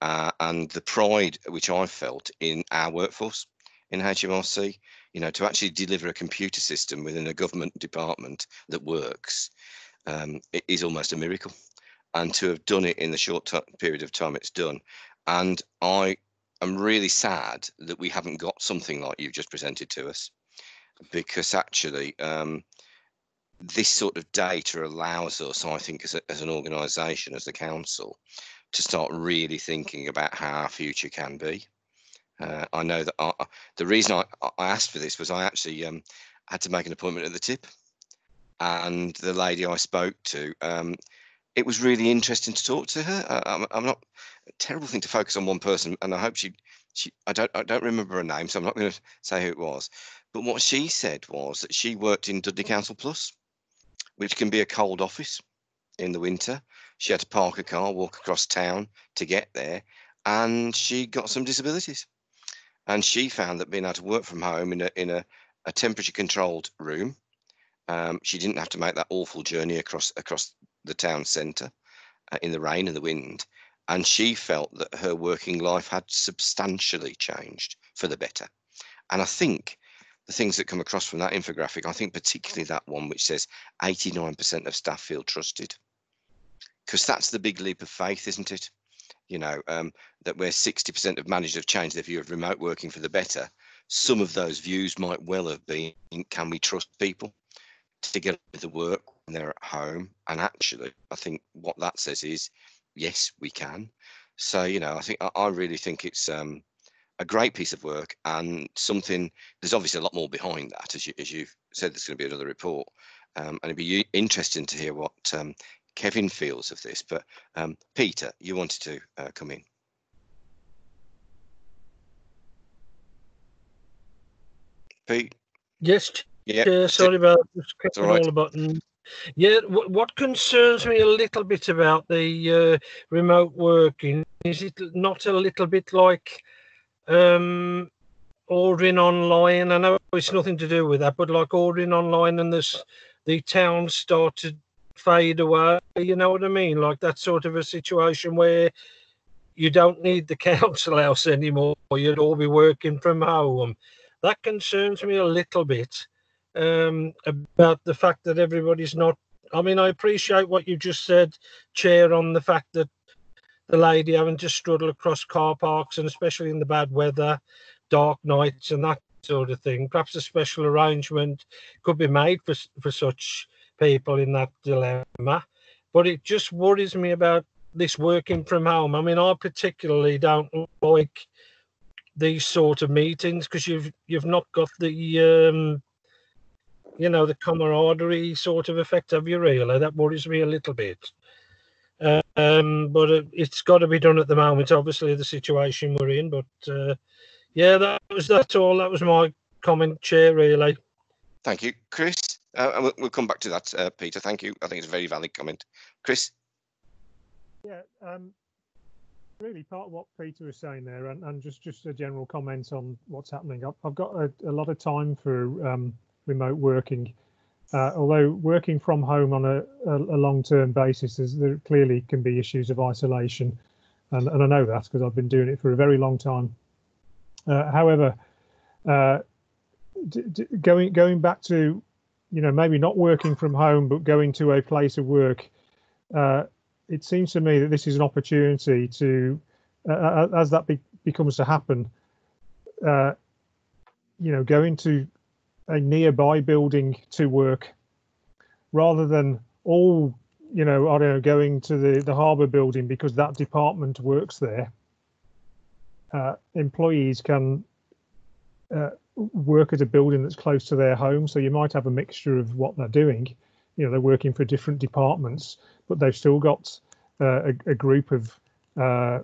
uh, and the pride which I've felt in our workforce in HMRC you know, to actually deliver a computer system within a government department that works um, is almost a miracle. And to have done it in the short period of time it's done. And I am really sad that we haven't got something like you've just presented to us, because actually, um, this sort of data allows us, I think, as, a, as an organisation, as a council, to start really thinking about how our future can be. Uh, I know that I, the reason I, I, asked for this was I actually um, had to make an appointment at the tip, and the lady I spoke to, um, it was really interesting to talk to her. I, I'm, I'm not a terrible thing to focus on one person, and I hope she, she I don't I don't remember her name, so I'm not going to say who it was. But what she said was that she worked in Dudley Council Plus, which can be a cold office in the winter. She had to park a car, walk across town to get there, and she got some disabilities and she found that being able to work from home in a in a, a temperature controlled room, um, she didn't have to make that awful journey across across the town centre uh, in the rain and the wind, and she felt that her working life had substantially changed for the better. And I think the things that come across from that infographic, I think particularly that one which says 89% of staff feel trusted, because that's the big leap of faith, isn't it? you know, um, that where 60% of managers have changed their view of remote working for the better, some of those views might well have been, can we trust people to get with the work when they're at home? And actually, I think what that says is, yes, we can. So, you know, I think I, I really think it's um, a great piece of work and something, there's obviously a lot more behind that, as, you, as you've said, there's going to be another report. Um, and it'd be interesting to hear what um, Kevin feels of this. But um, Peter, you wanted to uh, come in. Pete. Yes. Yeah. sorry about just clicking all, right. all the button. Yeah, what concerns me a little bit about the uh, remote working is it not a little bit like um, ordering online? I know it's nothing to do with that, but like ordering online and this the town started fade away. You know what I mean? Like that sort of a situation where you don't need the council house anymore. You'd all be working from home. That concerns me a little bit um, about the fact that everybody's not. I mean, I appreciate what you just said, Chair, on the fact that the lady having to struggle across car parks and especially in the bad weather, dark nights, and that sort of thing. Perhaps a special arrangement could be made for for such people in that dilemma. But it just worries me about this working from home. I mean, I particularly don't like these sort of meetings because you've you've not got the um, you know the camaraderie sort of effect of you really that worries me a little bit um, but it, has got to be done at the moment obviously the situation we're in but uh, yeah that was that's all that was my comment chair really thank you chris uh, and we'll, we'll, come back to that, uh, Peter. Thank you. I think it's a very valid comment. Chris? Yeah, um, really part of what Peter was saying there, and, and just, just a general comment on what's happening. I've, I've got a, a, lot of time for um, remote working. Uh, although working from home on a, a, long-term basis, there clearly can be issues of isolation, and, and I know that because I've been doing it for a very long time. Uh, however, uh, going going back to you know, maybe not working from home, but going to a place of work, uh, it seems to me that this is an opportunity to, as that be becomes to happen, uh, you know, go into a nearby building to work rather than all, you know, I don't know, going to the, the harbour building because that department works there. Uh, employees can uh, work at a building that's close to their home. So you might have a mixture of what they're doing. You know, they're working for different departments, but they've still got uh, a, a, group of uh,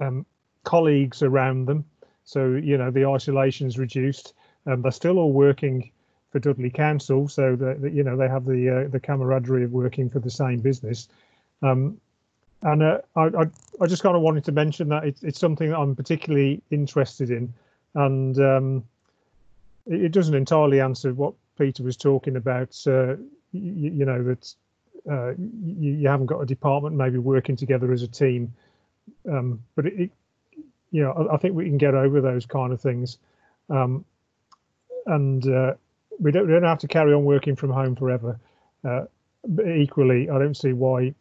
um, colleagues around them. So, you know, the isolation is reduced and they're still all working for Dudley Council, so that, you know they have the uh, the camaraderie of working for the same business. Um, and uh, I, I, I just kind of wanted to mention that it, it's something that I'm particularly interested in, and um, it, it, doesn't entirely answer what Peter was talking about. Uh, you, you, know that uh, you, you, haven't got a department maybe working together as a team, um, but it, it, you know I, I, think we can get over those kind of things, um, and uh, we don't we don't have to carry on working from home forever. Uh, but equally, I don't see why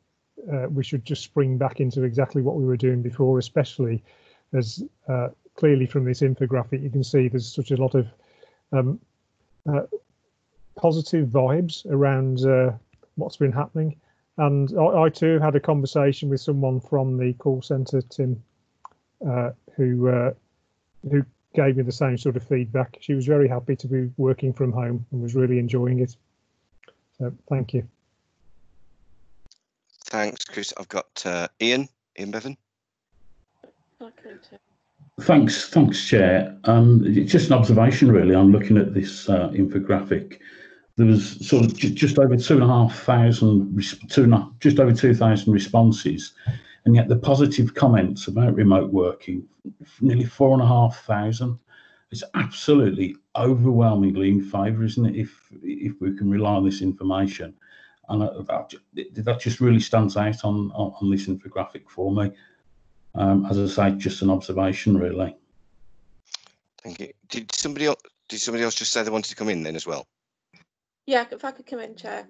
uh, we should just spring back into exactly what we were doing before, especially as uh, clearly from this infographic you can see there's such a lot of um, uh, positive vibes around uh, what's been happening. And I, I, too had a conversation with someone from the call centre, Tim, who who gave me the same sort of feedback. She was very happy to be working from home and was really enjoying it. So thank you. Thanks, Chris. I've got uh, Ian, Ian Bevan. Thanks, thanks, Chair. Um, just an observation, really. I'm looking at this uh, infographic. There was sort of just over two and a half thousand, two and a, just over two thousand responses, and yet the positive comments about remote working, nearly four and a half thousand. It's absolutely overwhelmingly in favour, isn't it? If if we can rely on this information, and that, that just really stands out on, on, on this infographic for me. Um, as I say, just an observation, really. Thank you. Did somebody else, did somebody else just say they wanted to come in then as well? Yeah, if I could come in, Chair.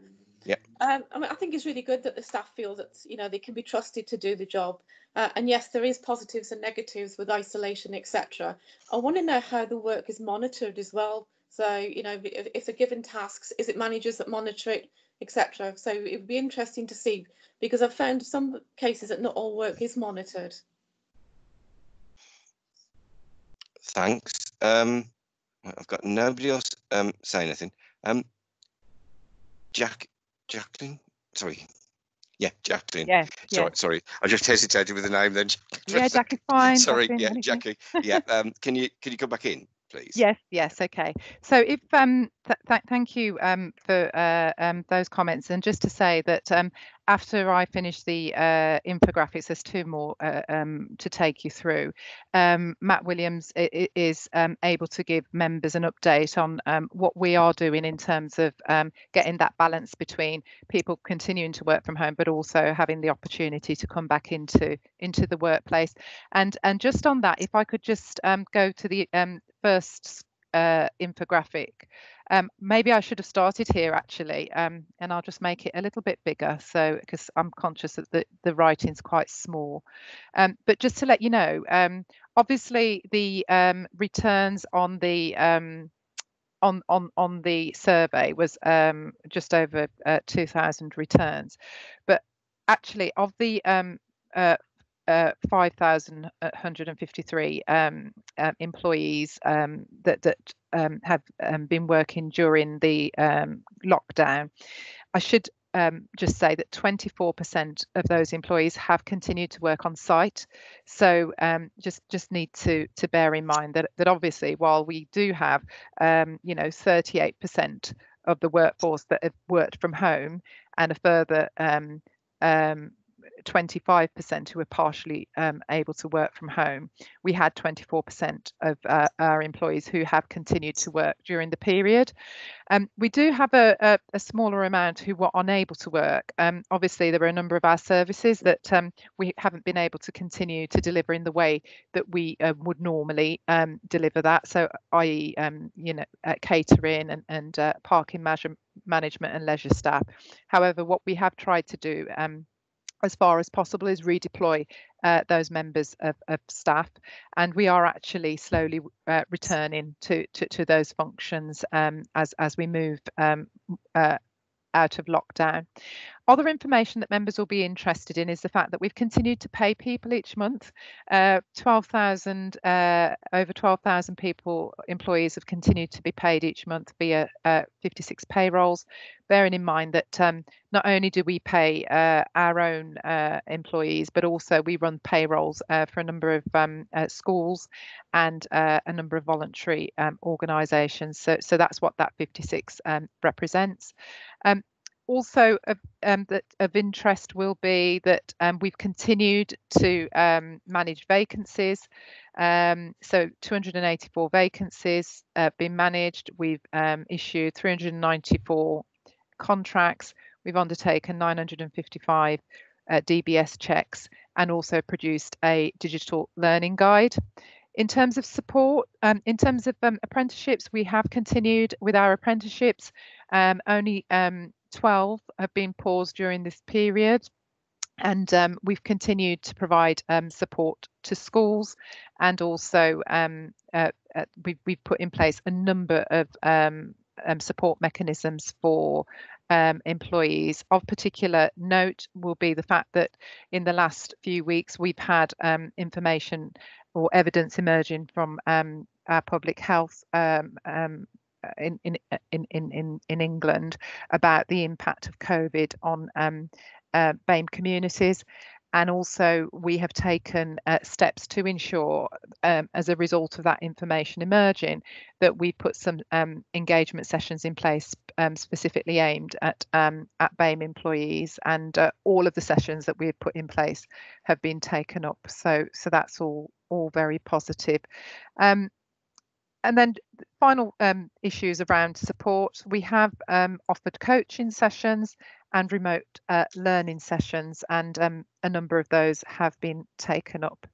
Yeah. Um, I mean, I think it's really good that the staff feel that you know they can be trusted to do the job. Uh, and yes, there is positives and negatives with isolation, etc. I want to know how the work is monitored as well. So you know, if, if they're given tasks, is it managers that monitor it? etc. So it would be interesting to see because I've found some cases that not all work is monitored. Thanks. Um, I've got nobody else um, say anything. Um, Jack, Jacqueline, sorry. Yeah, Jacqueline. Yeah, sorry, yeah. sorry. I just hesitated with the name then. Yeah, Jack is fine. sorry, yeah, Jackie. Yeah, um, can you can you come back in? please. Yes, yes, okay. So if um, th th thank you um, for uh, um, those comments, and just to say that um, after I finish the uh, infographics, there's two more uh, um, to take you through. Um, Matt Williams is um, able to give members an update on um, what we are doing in terms of um, getting that balance between people continuing to work from home, but also having the opportunity to come back into into the workplace. And and just on that, if I could just um, go to the first uh, infographic. Um, maybe I should have started here actually, um, and I'll just make it a little bit bigger. So because I'm conscious that the, the writing's quite small. Um, but just to let you know, um, obviously the um, returns on the um, on on on the survey was just over uh, 2,000 returns, but actually of the uh, uh, 5,153 um, uh, employees um, that that um, have um, been working during the um, lockdown. I should um, just say that 24% of those employees have continued to work on site. So just just need to to bear in mind that that obviously while we do have you know 38% of the workforce that have worked from home and a further um, 25% who were partially um, able to work from home. We had 24% of uh, our employees who have continued to work during the period. Um, we do have a, a, a, smaller amount who were unable to work. Um, obviously, there are a number of our services that um, we haven't been able to continue to deliver in the way that we uh, would normally um, deliver that. So, i.e., um, you know, uh, catering and, and uh, parking management and leisure staff. However, what we have tried to do um, as far as possible is redeploy uh, those members of, of, staff and we are actually slowly uh, returning to, to, to those functions um, as as we move um, uh, out of lockdown. Other information that members will be interested in is the fact that we've continued to pay people each month. Uh, 12,000, uh, over 12,000 people, employees have continued to be paid each month via uh, 56 payrolls, bearing in mind that um, not only do we pay uh, our own uh, employees, but also we run payrolls uh, for a number of um, schools and a number of voluntary um, organisations. So, so that's what that 56 um, represents. Um, also of, um, that of interest will be that um, we've continued to um, manage vacancies. Um, so 284 vacancies have been managed. We've um, issued 394 contracts. We've undertaken 955 uh, DBS checks and also produced a digital learning guide. In terms of support, um, in terms of apprenticeships, we have continued with our apprenticeships. only 12 have been paused during this period and um, we've continued to provide um, support to schools and also um, uh, uh, we've, we've put in place a number of um, um, support mechanisms for um, employees. Of particular note will be the fact that in the last few weeks we've had information or evidence emerging from our public health uh, in, in in in in England about the impact of COVID on um, uh, BAME communities. And also, we have taken uh, steps to ensure, um, as a result of that information emerging, that we put some um, engagement sessions in place um, specifically aimed at um, at BAME employees. And uh, all of the sessions that we've put in place have been taken up. So, so that's all all very positive. Um, and then final um, issues around support. We have um, offered coaching sessions and remote uh, learning sessions, and um, a number of those have been taken up.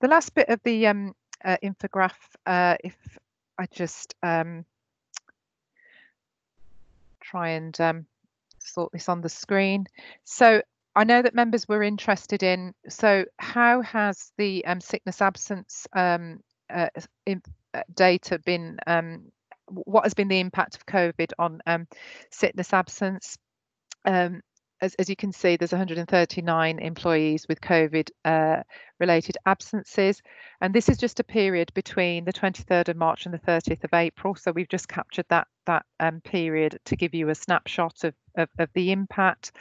The last bit of the um, uh, infograph, uh, if I just um, try and um, sort this on the screen. So I know that members were interested in, so how has the sickness absence uh, in, data been um, what has been the impact of COVID on um, sickness absence? Um, as, as, you can see, there's 139 employees with COVID uh, related absences. And this is just a period between the 23rd of March and the 30th of April. So we've just captured that, that um, period to give you a snapshot of, of, of the impact.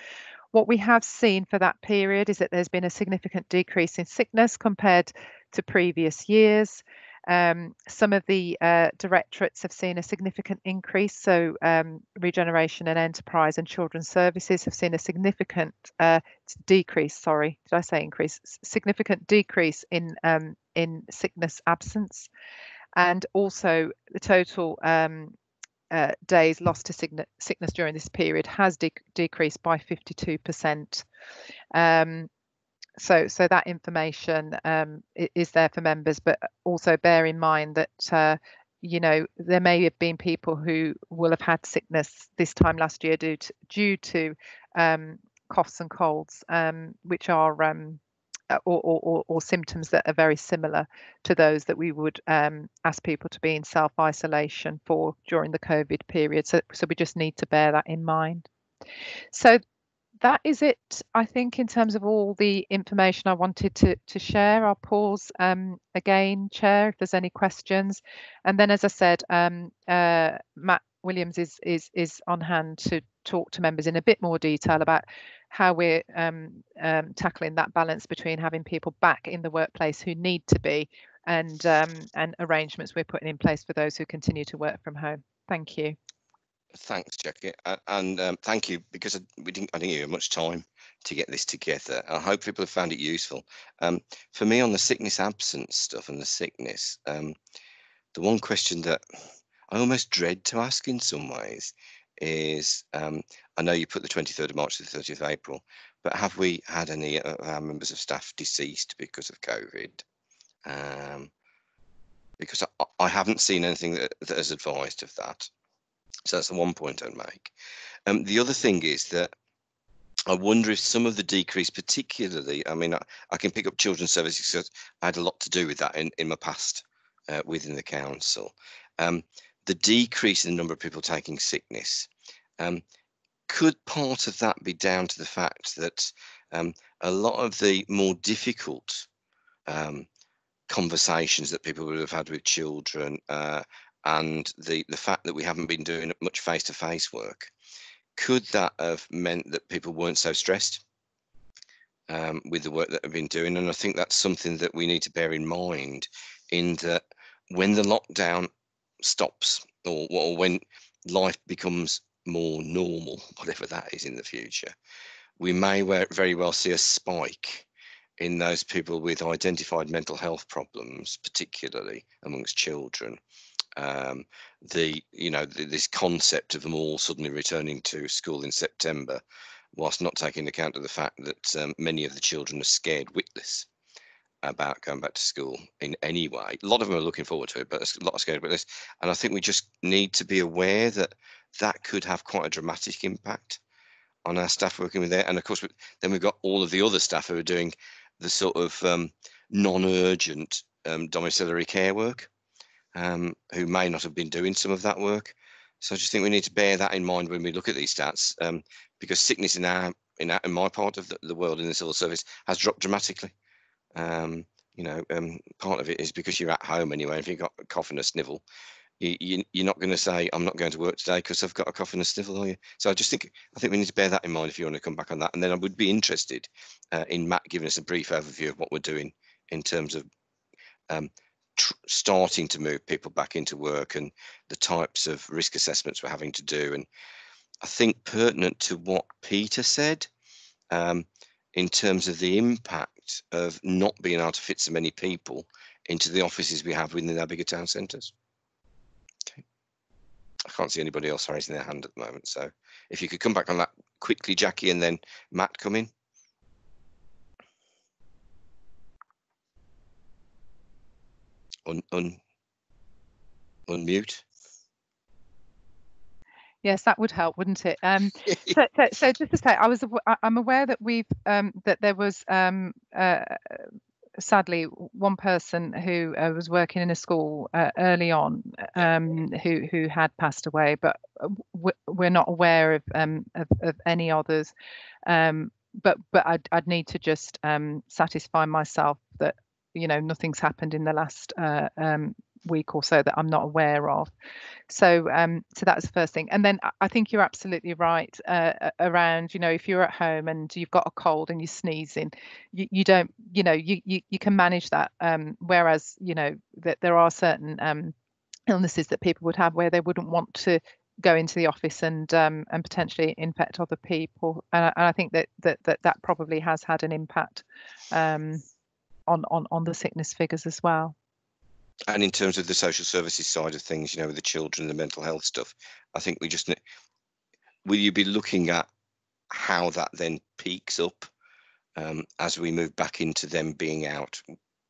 What we have seen for that period is that there's been a significant decrease in sickness compared to previous years. Um, some of the uh, directorates have seen a significant increase. So um, regeneration and enterprise and children's services have seen a significant uh, decrease. Sorry, did I say increase? Significant decrease in um, in sickness absence, and also the total um, uh, days lost to sickness during this period has de decreased by 52%. Um, so so that information um, is there for members but also bear in mind that uh, you know there may have been people who will have had sickness this time last year due to due to um, coughs and colds um, which are um, uh, or, or, or, symptoms that are very similar to those that we would um, ask people to be in self isolation for during the COVID period. So, so we just need to bear that in mind. So that is it, I think, in terms of all the information I wanted to, to share. I'll pause um, again, Chair, if there's any questions. And then, as I said, um, uh, Matt Williams is, is, is on hand to talk to members in a bit more detail about how we're um, um tackling that balance between having people back in the workplace who need to be and, um, and arrangements we're putting in place for those who continue to work from home. Thank you. Thanks, Jackie, and um, thank you because we didn't. I didn't have much time to get this together. I hope people have found it useful. Um, for me, on the sickness absence stuff and the sickness, um, the one question that I almost dread to ask in some ways is: um, I know you put the 23rd of March to the 30th of April, but have we had any of our members of staff deceased because of COVID? Um, because I, I haven't seen anything that, that has advised of that. So that's the one point I'd make. Um, the other thing is that I wonder if some of the decrease, particularly, I mean, I, I can pick up children's services I had a lot to do with that in, in my past uh, within the council. Um, the decrease in the number of people taking sickness. Um, could part of that be down to the fact that um, a lot of the more difficult um, conversations that people would have had with children uh, and the, the fact that we haven't been doing much face-to-face work, could that have meant that people weren't so stressed um, with the work that they've been doing? And I think that's something that we need to bear in mind in that when the lockdown stops or, or when life becomes more normal, whatever that is in the future, we may very well see a spike in those people with identified mental health problems, particularly amongst children. Um, the you know the, this concept of them all suddenly returning to school in September, whilst not taking account of the fact that um, many of the children are scared witless about going back to school in any way. A lot of them are looking forward to it, but a lot of scared witless. And I think we just need to be aware that that could have quite a dramatic impact on our staff working with there. And of course, then we've got all of the other staff who are doing the sort of um, non-urgent um, domiciliary care work, um, who may not have been doing some of that work. So I just think we need to bear that in mind when we look at these stats, um, because sickness in our in, our, in my part of the, the, world in the civil service has dropped dramatically. Um, you know, um, part of it is because you're at home anyway. If you've got a cough and a snivel, you, are not going to say I'm not going to work today because I've got a cough and a sniffle, are you? So I just think I think we need to bear that in mind if you want to come back on that. And then I would be interested uh, in Matt giving us a brief overview of what we're doing in terms of um, starting to move people back into work and the types of risk assessments we're having to do. And I think pertinent to what Peter said um, in terms of the impact of not being able to fit so many people into the offices we have within our bigger town centres. I can't see anybody else raising their hand at the moment. So if you could come back on that quickly, Jackie, and then Matt come in. Un, un, unmute. Yes, that would help, wouldn't it? Um, so, so, so, just to say, I was I'm aware that we've um, that there was um, uh, sadly one person who uh, was working in a school uh, early on um, who who had passed away, but uh, we're not aware of um, of, of, any others. Um, but but I'd, I'd need to just um, satisfy myself that you know nothing's happened in the last uh, um, week or so that I'm not aware of. So um, so that's the first thing. And then I think you're absolutely right uh, around, you know, if you're at home and you've got a cold and you're sneezing, you, you don't, you know, you, you, you can manage that. Um, whereas, you know, that there are certain um, illnesses that people would have where they wouldn't want to go into the office and um, and potentially infect other people. And I, and I, think that, that that that probably has had an impact um, on on on the sickness figures as well and in terms of the social services side of things, you know, with the children, the mental health stuff, I think we just will you be looking at how that then peaks up um, as we move back into them being out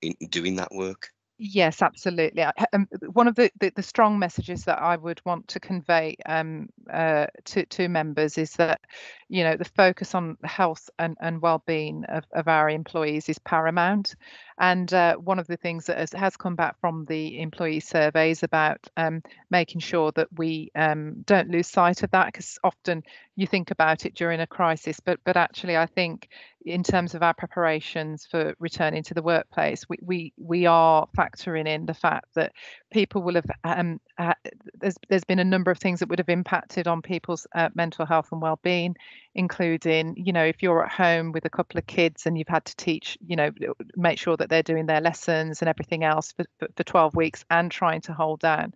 in doing that work? Yes, absolutely. Um, one of the, the, the, strong messages that I would want to convey um, uh, to, to members is that, you know, the focus on health and, and well-being of, of our employees is paramount. And uh, one of the things that has, has, come back from the employee surveys about um, making sure that we um, don't lose sight of that, because often you think about it during a crisis, but but actually I think in terms of our preparations for returning to the workplace, we we we are factoring in the fact that people will have um, uh, there's there's been a number of things that would have impacted on people's uh, mental health and well-being, including you know if you're at home with a couple of kids and you've had to teach you know make sure that they're doing their lessons and everything else for, for, for 12 weeks and trying to hold down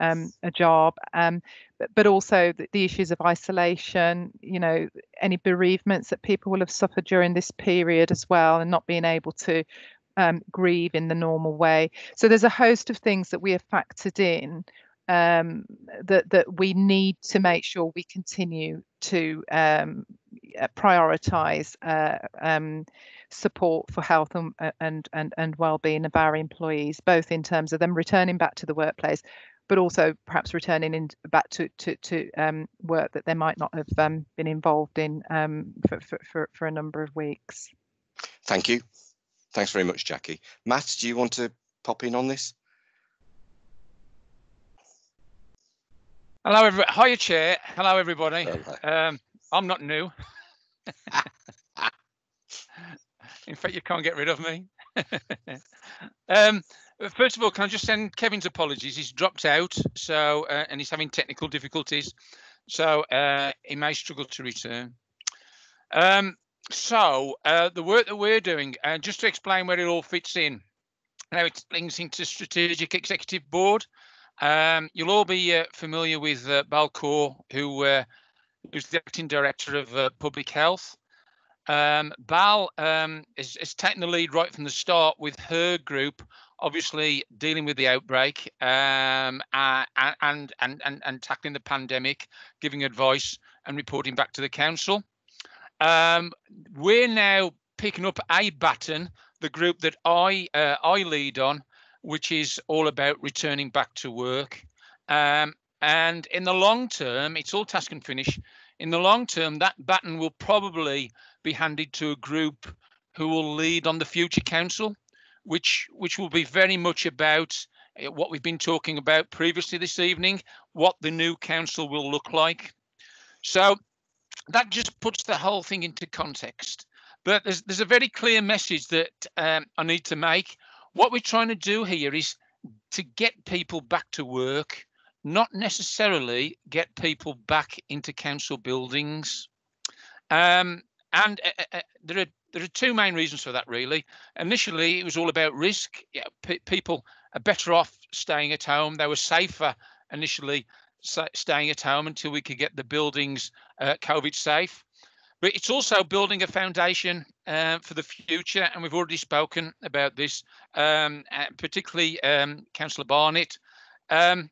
um, a job, um, but, but also the, the, issues of isolation, you know, any bereavements that people will have suffered during this period as well, and not being able to um, grieve in the normal way. So there's a host of things that we have factored in um, that that we need to make sure we continue to um, uh, prioritize uh, um, support for health and and and, and well-being of our employees, both in terms of them returning back to the workplace, but also perhaps returning in back to to, to um, work that they might not have um, been involved in um, for, for, for, for a number of weeks. Thank you. Thanks very much, Jackie. Matt, do you want to pop in on this? Hello, everybody. Hiya, Chair. Hello, everybody. Hello. Um, I'm not new. In fact, you can't get rid of me. um, first of all, can I just send Kevin's apologies? He's dropped out, so uh, and he's having technical difficulties, so uh, he may struggle to return. Um, so uh, the work that we're doing, uh, just to explain where it all fits in. Now it links into strategic executive board. Um, you'll all be uh, familiar with uh, Bal Kaur, who uh, who's the acting director of uh, public health. Um, Bal um, is, is taking the lead right from the start with her group, obviously dealing with the outbreak um, and, and, and, and, tackling the pandemic, giving advice and reporting back to the council. Um, we're now picking up a baton, the group that I uh, I lead on, which is all about returning back to work. Um, and in the long term, it's all task and finish. In the long term, that baton will probably be handed to a group who will lead on the future council, which which will be very much about uh, what we've been talking about previously this evening, what the new council will look like. So that just puts the whole thing into context. But there's there's a very clear message that um, I need to make. What we're trying to do here is to get people back to work, not necessarily get people back into council buildings. Um, and uh, uh, uh there are there are two main reasons for that really. Initially, it was all about risk. Yeah, people are better off staying at home. They were safer initially staying at home until we could get the buildings uh, COVID safe. But it's also building a foundation uh, for the future, and we've already spoken about this, um, particularly um, Councillor Barnett. Um,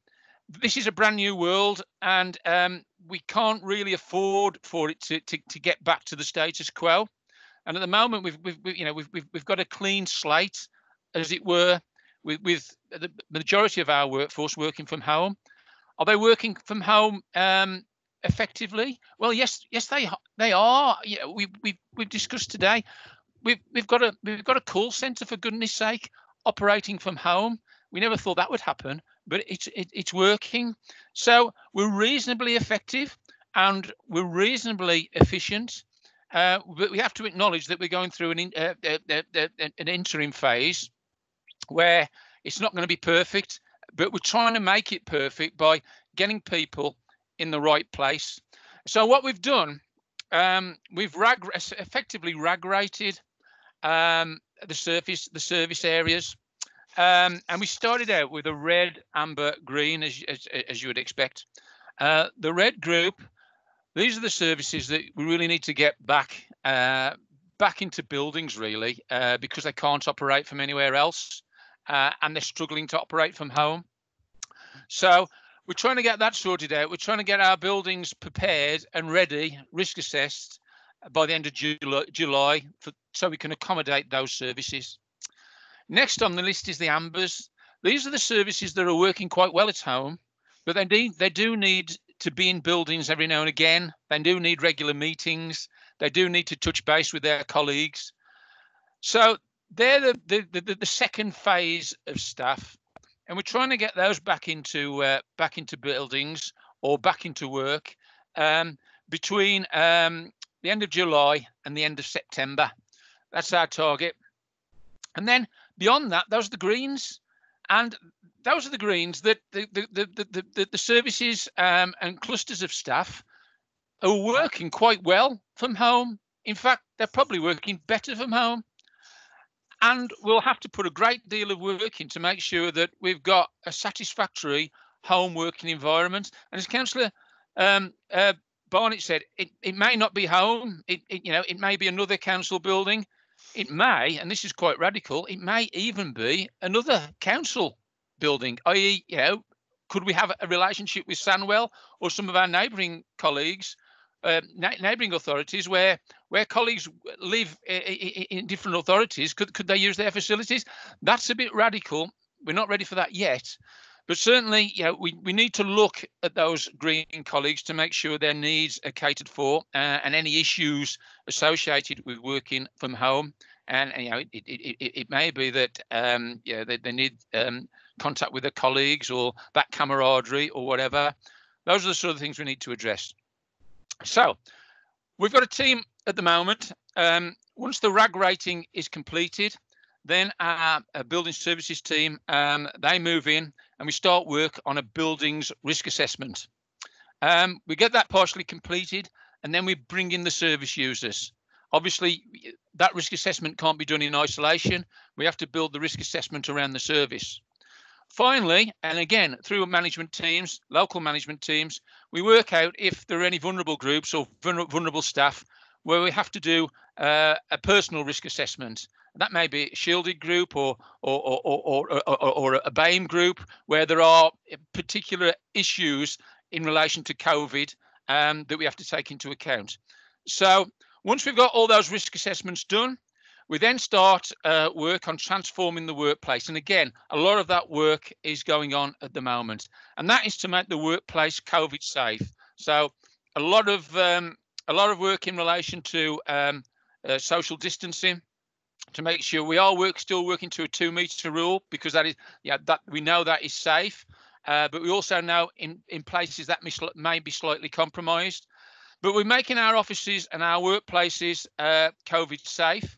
this is a brand new world, and um, we can't really afford for it to, to, to get back to the status quo. And at the moment, we've, we've, you know we've, we've, we've got a clean slate, as it were, with, with the majority of our workforce working from home. Are they working from home um, effectively? Well, yes, yes, they they are. Yeah, we we we've discussed today. We've we've got a we've got a call center for goodness sake operating from home. We never thought that would happen, but it's it, it's working. So we're reasonably effective and we're reasonably efficient. Uh, but we have to acknowledge that we're going through an uh, uh, uh, uh, an interim phase where it's not going to be perfect but we're trying to make it perfect by getting people in the right place. So what we've done, um, we've rag effectively rag rated um, the surface, the service areas. Um, and we started out with a red, amber, green, as, as, as you would expect. Uh, the red group, these are the services that we really need to get back uh, back into buildings, really, uh, because they can't operate from anywhere else uh, and they're struggling to operate from home. So we're trying to get that sorted out. We're trying to get our buildings prepared and ready, risk assessed uh, by the end of July, July for, so we can accommodate those services. Next on the list is the ambers. These are the services that are working quite well at home, but they need they do need to be in buildings every now and again. They do need regular meetings. They do need to touch base with their colleagues. So they're the, the, the, the second phase of staff and we're trying to get those back into uh, back into buildings or back into work um, between um, the end of July and the end of September. That's our target. And then beyond that, those are the greens, and those are the greens that the the the the, the, the services um, and clusters of staff are working quite well from home. In fact, they're probably working better from home and we'll have to put a great deal of work in to make sure that we've got a satisfactory home working environment. And as Councillor um, uh, Barnett said, it, it may not be home. It, it, you know it may be another council building. It may, and this is quite radical. It may even be another council building. I.e., you know, could we have a relationship with Sandwell or some of our neighbouring colleagues uh, neighbouring authorities where where colleagues live in different authorities could could they use their facilities? That's a bit radical. We're not ready for that yet. But certainly you know, we, we need to look at those green colleagues to make sure their needs are catered for uh, and any issues associated with working from home. And, and you know it, it, it, it, may be that um, yeah they, they need um, contact with their colleagues or that camaraderie or whatever. Those are the sort of things we need to address so we've got a team at the moment. Um, once the RAG rating is completed, then our, our building services team, um, they move in and we start work on a building's risk assessment. Um, we get that partially completed and then we bring in the service users. Obviously, that risk assessment can't be done in isolation. We have to build the risk assessment around the service. Finally, and again, through management teams, local management teams, we work out if there are any vulnerable groups or vulnerable staff where we have to do uh, a personal risk assessment. That may be a shielded group or or or or, or, or a BAME group where there are particular issues in relation to COVID um, that we have to take into account. So once we've got all those risk assessments done, we then start uh, work on transforming the workplace. And again, a lot of that work is going on at the moment. And that is to make the workplace COVID safe. So a lot of um, a lot of work in relation to um, uh, social distancing to make sure we are work still working to a two meter rule because that is yeah that we know that is safe. Uh, but we also know in, in places that may, be slightly compromised. But we're making our offices and our workplaces uh, COVID safe.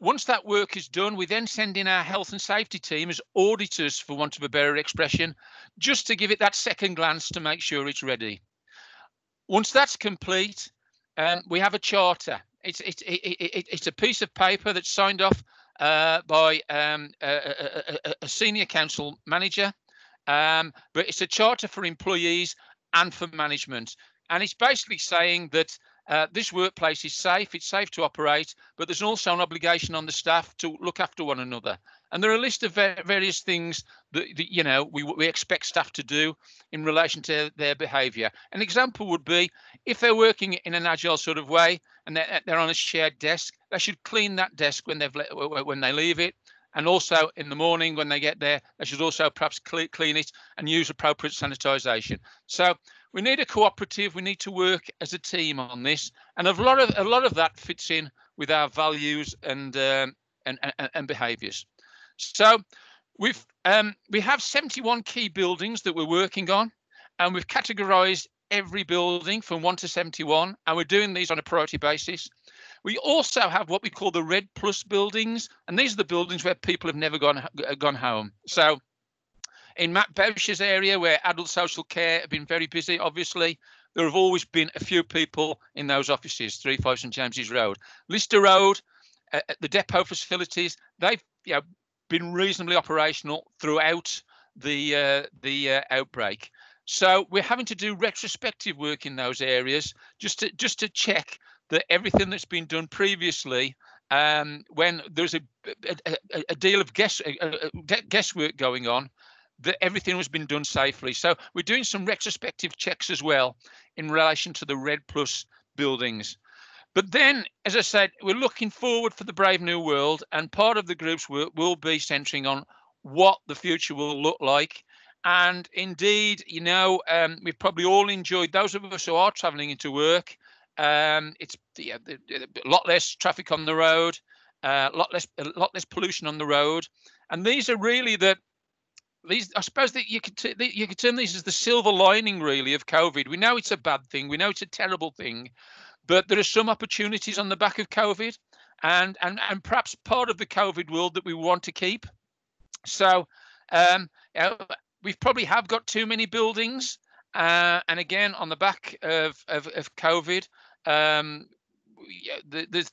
Once that work is done, we then send in our health and safety team as auditors, for want of a better expression, just to give it that second glance to make sure it's ready. Once that's complete, um, we have a charter. It's, it, it, it's a piece of paper that's signed off uh, by um, a, a, a, senior council manager, um, but it's a charter for employees and for management. And it's basically saying that uh, this workplace is safe, it's safe to operate, but there's also an obligation on the staff to look after one another. And there are a list of various things that, that, you know we, we expect staff to do in relation to their behaviour. An example would be if they're working in an agile sort of way and they're, they're on a shared desk, they should clean that desk when they've when they leave it. And also in the morning when they get there, they should also perhaps clean it and use appropriate sanitisation. So we need a cooperative. We need to work as a team on this, and a lot of a lot of that fits in with our values and um, and, and, and behaviours. So we've um, we have 71 key buildings that we're working on, and we've categorised every building from 1 to 71, and we're doing these on a priority basis. We also have what we call the Red Plus buildings, and these are the buildings where people have never gone gone home. So in Matt Bowsher's area, where adult social care have been very busy, obviously, there have always been a few people in those offices, 35 St James's Road. Lister Road, uh, the depot facilities, they've you know, been reasonably operational throughout the uh, the uh, outbreak. So we're having to do retrospective work in those areas just to just to check that everything that's been done previously um, when there's a, a, a, deal of guess, guesswork going on that everything has been done safely. So we're doing some retrospective checks as well in relation to the Red Plus buildings. But then, as I said, we're looking forward for the Brave New World, and part of the group's work will be centering on what the future will look like. And indeed, you know, um, we've probably all enjoyed those of us who are travelling into work. Um, it's yeah, a lot less traffic on the road, a uh, lot less, a lot less pollution on the road, and these are really the these I suppose that you could t- you could term these as the silver lining really of COVID. We know it's a bad thing, we know it's a terrible thing, but there are some opportunities on the back of COVID, and and and perhaps part of the COVID world that we want to keep. So, um, you know, we've probably have got too many buildings, uh, and again on the back of of, of COVID. Um,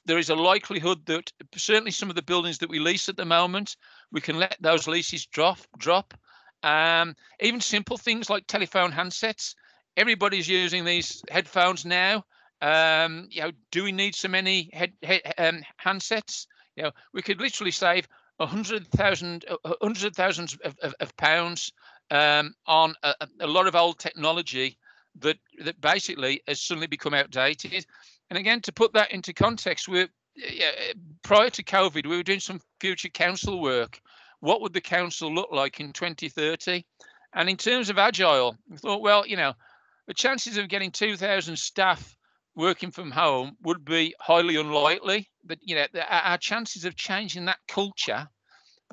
there is a likelihood that certainly some of the buildings that we lease at the moment, we can let those leases drop. Drop. Um, even simple things like telephone handsets. Everybody's using these headphones now. Um, you know, do we need so many head, head um, handsets? You know, we could literally save a hundred thousand, hundreds of thousands of, of, of pounds um, on a, a lot of old technology that that basically has suddenly become outdated. And again, to put that into context, we're prior to COVID, we were doing some future council work. What would the council look like in 2030? And in terms of agile, we thought, well, you know, the chances of getting 2,000 staff working from home would be highly unlikely. But you know, our chances of changing that culture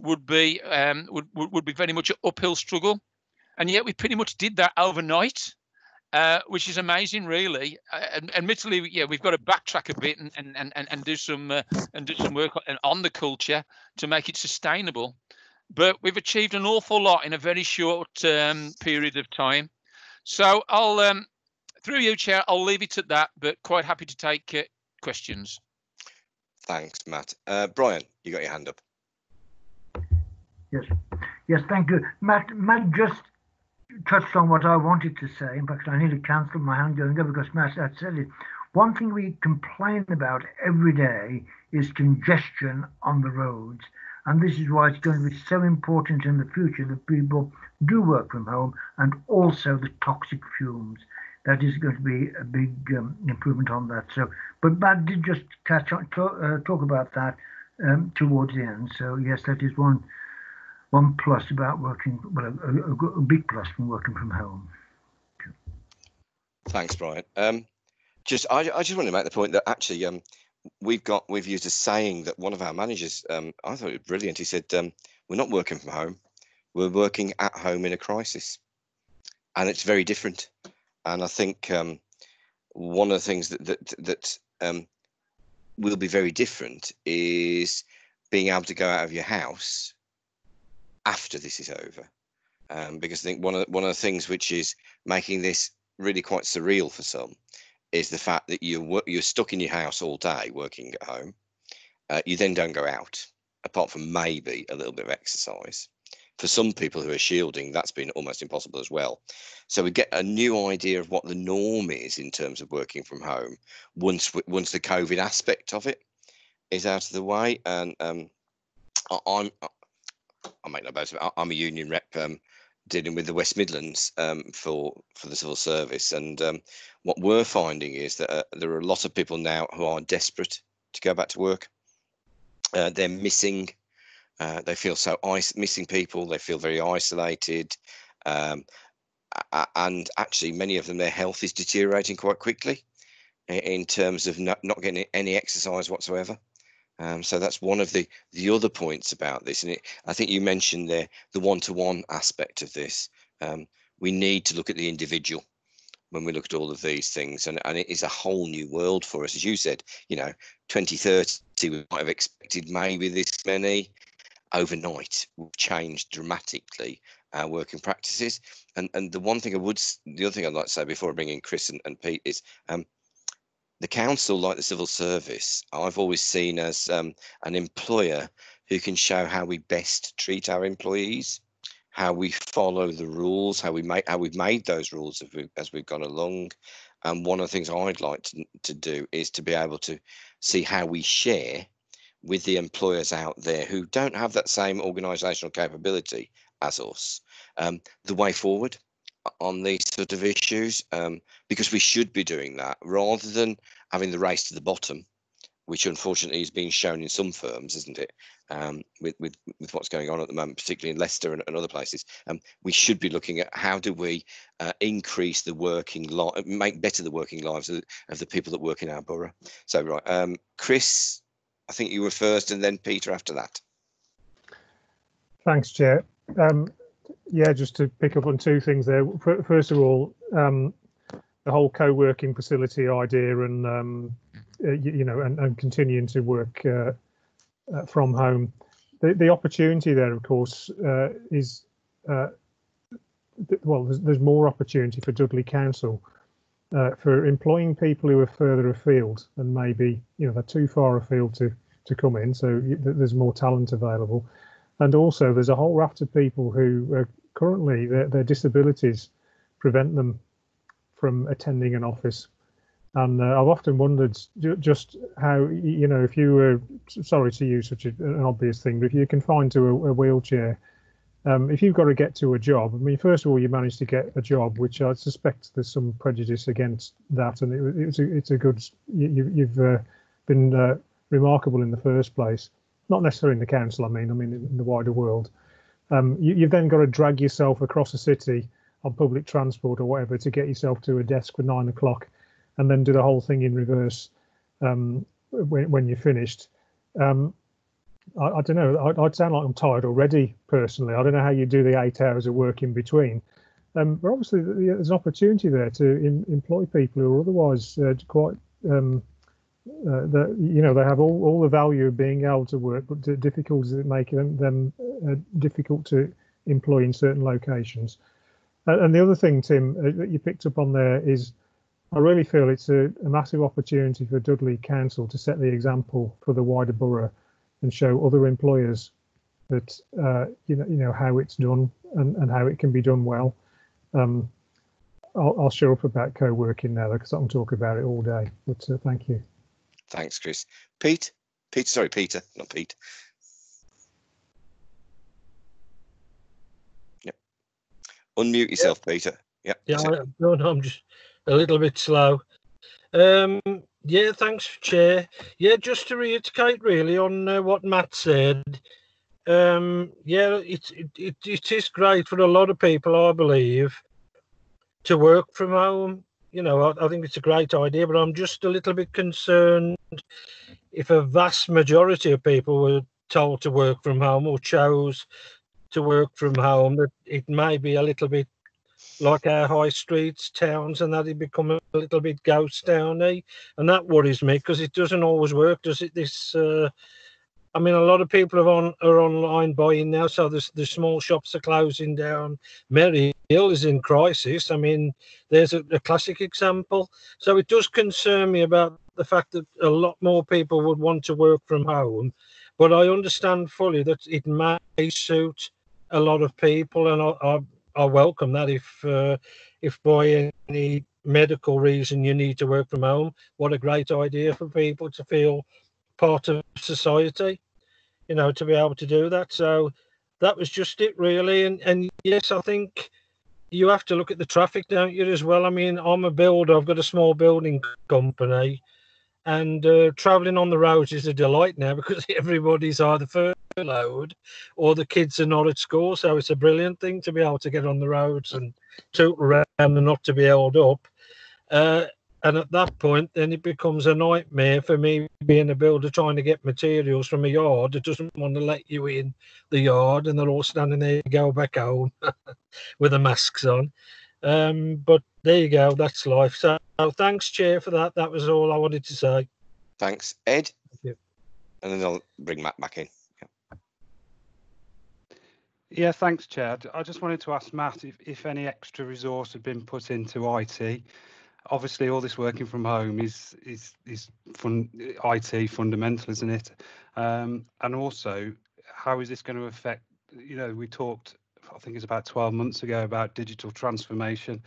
would be um, would would be very much an uphill struggle. And yet we pretty much did that overnight. uh, which is amazing, really. Uh, admittedly, yeah, we've got to backtrack a bit and and and, and do some uh, and do some work on, the culture to make it sustainable. But we've achieved an awful lot in a very short um, period of time. So I'll, um, through you, Chair, I'll leave it at that. But quite happy to take uh, questions. Thanks, Matt. Uh, Brian, you got your hand up. Yes, yes, thank you, Matt. Matt just touched on what I wanted to say. In fact, I nearly cancelled my hand going over because Matt had said it. One thing we complain about every day is congestion on the roads. And this is why it's going to be so important in the future that people do work from home and also the toxic fumes. That is going to be a big um, improvement on that. So, but Matt did just catch on, talk, uh, talk about that um, towards the end. So yes, that is one one plus about working, well, a, a, a big plus from working from home. Thanks, Brian. Um, just, I, I just want to make the point that actually, um, we've got, we've used a saying that one of our managers, um, I thought it was brilliant. He said, um, "We're not working from home; we're working at home in a crisis," and it's very different. And I think um, one of the things that that that um, will be very different is being able to go out of your house after this is over. Um, because I think one of one of the things which is making this really quite surreal for some is the fact that you you're stuck in your house all day working at home. Uh, you then don't go out, apart from maybe a little bit of exercise. For some people who are shielding, that's been almost impossible as well. So we get a new idea of what the norm is in terms of working from home once once the COVID aspect of it is out of the way. And um, I'm I make no of it. I'm a union rep um, dealing with the West Midlands um, for for the civil service, and um, what we're finding is that uh, there are a lot of people now who are desperate to go back to work. Uh, they're missing. Uh, they feel so is- missing people. They feel very isolated, um, and actually, many of them their health is deteriorating quite quickly in terms of not, not getting any exercise whatsoever. Um, so that's one of the the other points about this, and it, I think you mentioned there the one-to-one aspect of this. Um, we need to look at the individual when we look at all of these things, and, and it is a whole new world for us, as you said. You know, 2030 we might have expected maybe this many. Overnight, we've changed dramatically our working practices, and and the one thing I would, the other thing I'd like to say before I bring in Chris and, and Pete is. Um, the council, like the civil service, I've always seen as um, an employer who can show how we best treat our employees, how we follow the rules, how we make how we've made those rules as, we, as we've gone along. And one of the things I'd like to, to do is to be able to see how we share with the employers out there who don't have that same organisational capability as us, um, the way forward on these sort of issues um, because we should be doing that rather than having the race to the bottom, which unfortunately is being shown in some firms, isn't it? Um, with, with with what's going on at the moment, particularly in Leicester and, and other places, um, we should be looking at how do we uh, increase the working life, make better the working lives of, of, the people that work in our borough. So right, um, Chris, I think you were first, and then Peter after that. Thanks, Chair. Um, yeah, just to pick up on two things there. First of all, um, the whole co-working facility idea and um, uh, you, you, know and, and, continuing to work uh, uh, from home. The, the opportunity there, of course, uh, is uh, well. There's, there's, more opportunity for Dudley Council for employing people who are further afield and maybe you know they're too far afield to to come in. So there's more talent available and also, there's a whole raft of people who currently their, their disabilities prevent them from attending an office. And uh, I've often wondered just how, you know, if you were, sorry to use such a, an obvious thing, but if you're confined to a, a wheelchair, um, if you've got to get to a job, I mean, first of all, you manage to get a job, which I suspect there's some prejudice against that, and it, it's a it's a good you, have uh, been uh, remarkable in the first place not necessarily in the council. I mean, I mean in the wider world. Um, you, have then got to drag yourself across a city on public transport or whatever to get yourself to a desk for nine o'clock, and then do the whole thing in reverse um, when, when you're finished. Um, I, I, don't know. I, would sound like I'm tired already personally. I don't know how you do the eight hours of work in between. Um, but obviously, there's an opportunity there to em employ people who are otherwise uh, quite, um, uh, you know, they have all, all the value of being able to work, but the difficulties that make them, them uh, difficult to employ in certain locations. and the other thing, Tim, uh, that you picked up on there is I really feel it's a, a, massive opportunity for Dudley Council to set the example for the wider borough and show other employers that uh, you know you know how it's done and, and how it can be done well. Um, I'll, I'll show up about co-working now because I can talk about it all day. But uh, thank you. Thanks, Chris. Pete, Pete, sorry, Peter, not Pete. Yep. Unmute yourself. Peter. Yep. Yeah, I, no, no, I'm just a little bit slow. Um, yeah, thanks, Chair. Yeah, just to reiterate really on uh, what Matt said. Um, yeah, it, it, it, it is great for a lot of people, I believe, to work from home. You know, I, I think it's a great idea, but I'm just a little bit concerned if a vast majority of people were told to work from home or chose to work from home, that it may be a little bit like our high streets, towns, and that it become a little bit ghost towny, and that worries me because it doesn't always work, does it? This, uh, I mean, a lot of people are on are online buying now, so the the small shops are closing down. Merry Hill is in crisis. I mean, there's a, a classic example. So it does concern me about the fact that a lot more people would want to work from home, but I understand fully that it may suit a lot of people, and I, I I welcome that. If uh, if by any medical reason you need to work from home, what a great idea for people to feel part of society. You know, to be able to do that. So that was just it, really. And and yes, I think you have to look at the traffic, don't you, as well? I mean, I'm a builder. I've got a small building company, and uh, traveling on the roads is a delight now because everybody's either furloughed or the kids are not at school so it's a brilliant thing to be able to get on the roads and toot around and not to be held up uh, and at that point then it becomes a nightmare for me being a builder trying to get materials from a yard that doesn't want to let you in the yard and they're all standing there go back home with the masks on um, but there you go. That's life. So thanks, Chair, for that. That was all I wanted to say. Thanks, Ed. Thank and then I'll bring Matt back in. Yeah. yeah, thanks, Chair. I just wanted to ask Matt if, if any extra resource had been put into IT. Obviously, all this working from home is is is fun, IT fundamental, isn't it? Um, and also, how is this going to affect? You know, we talked I think it's about 12 months ago about digital transformation.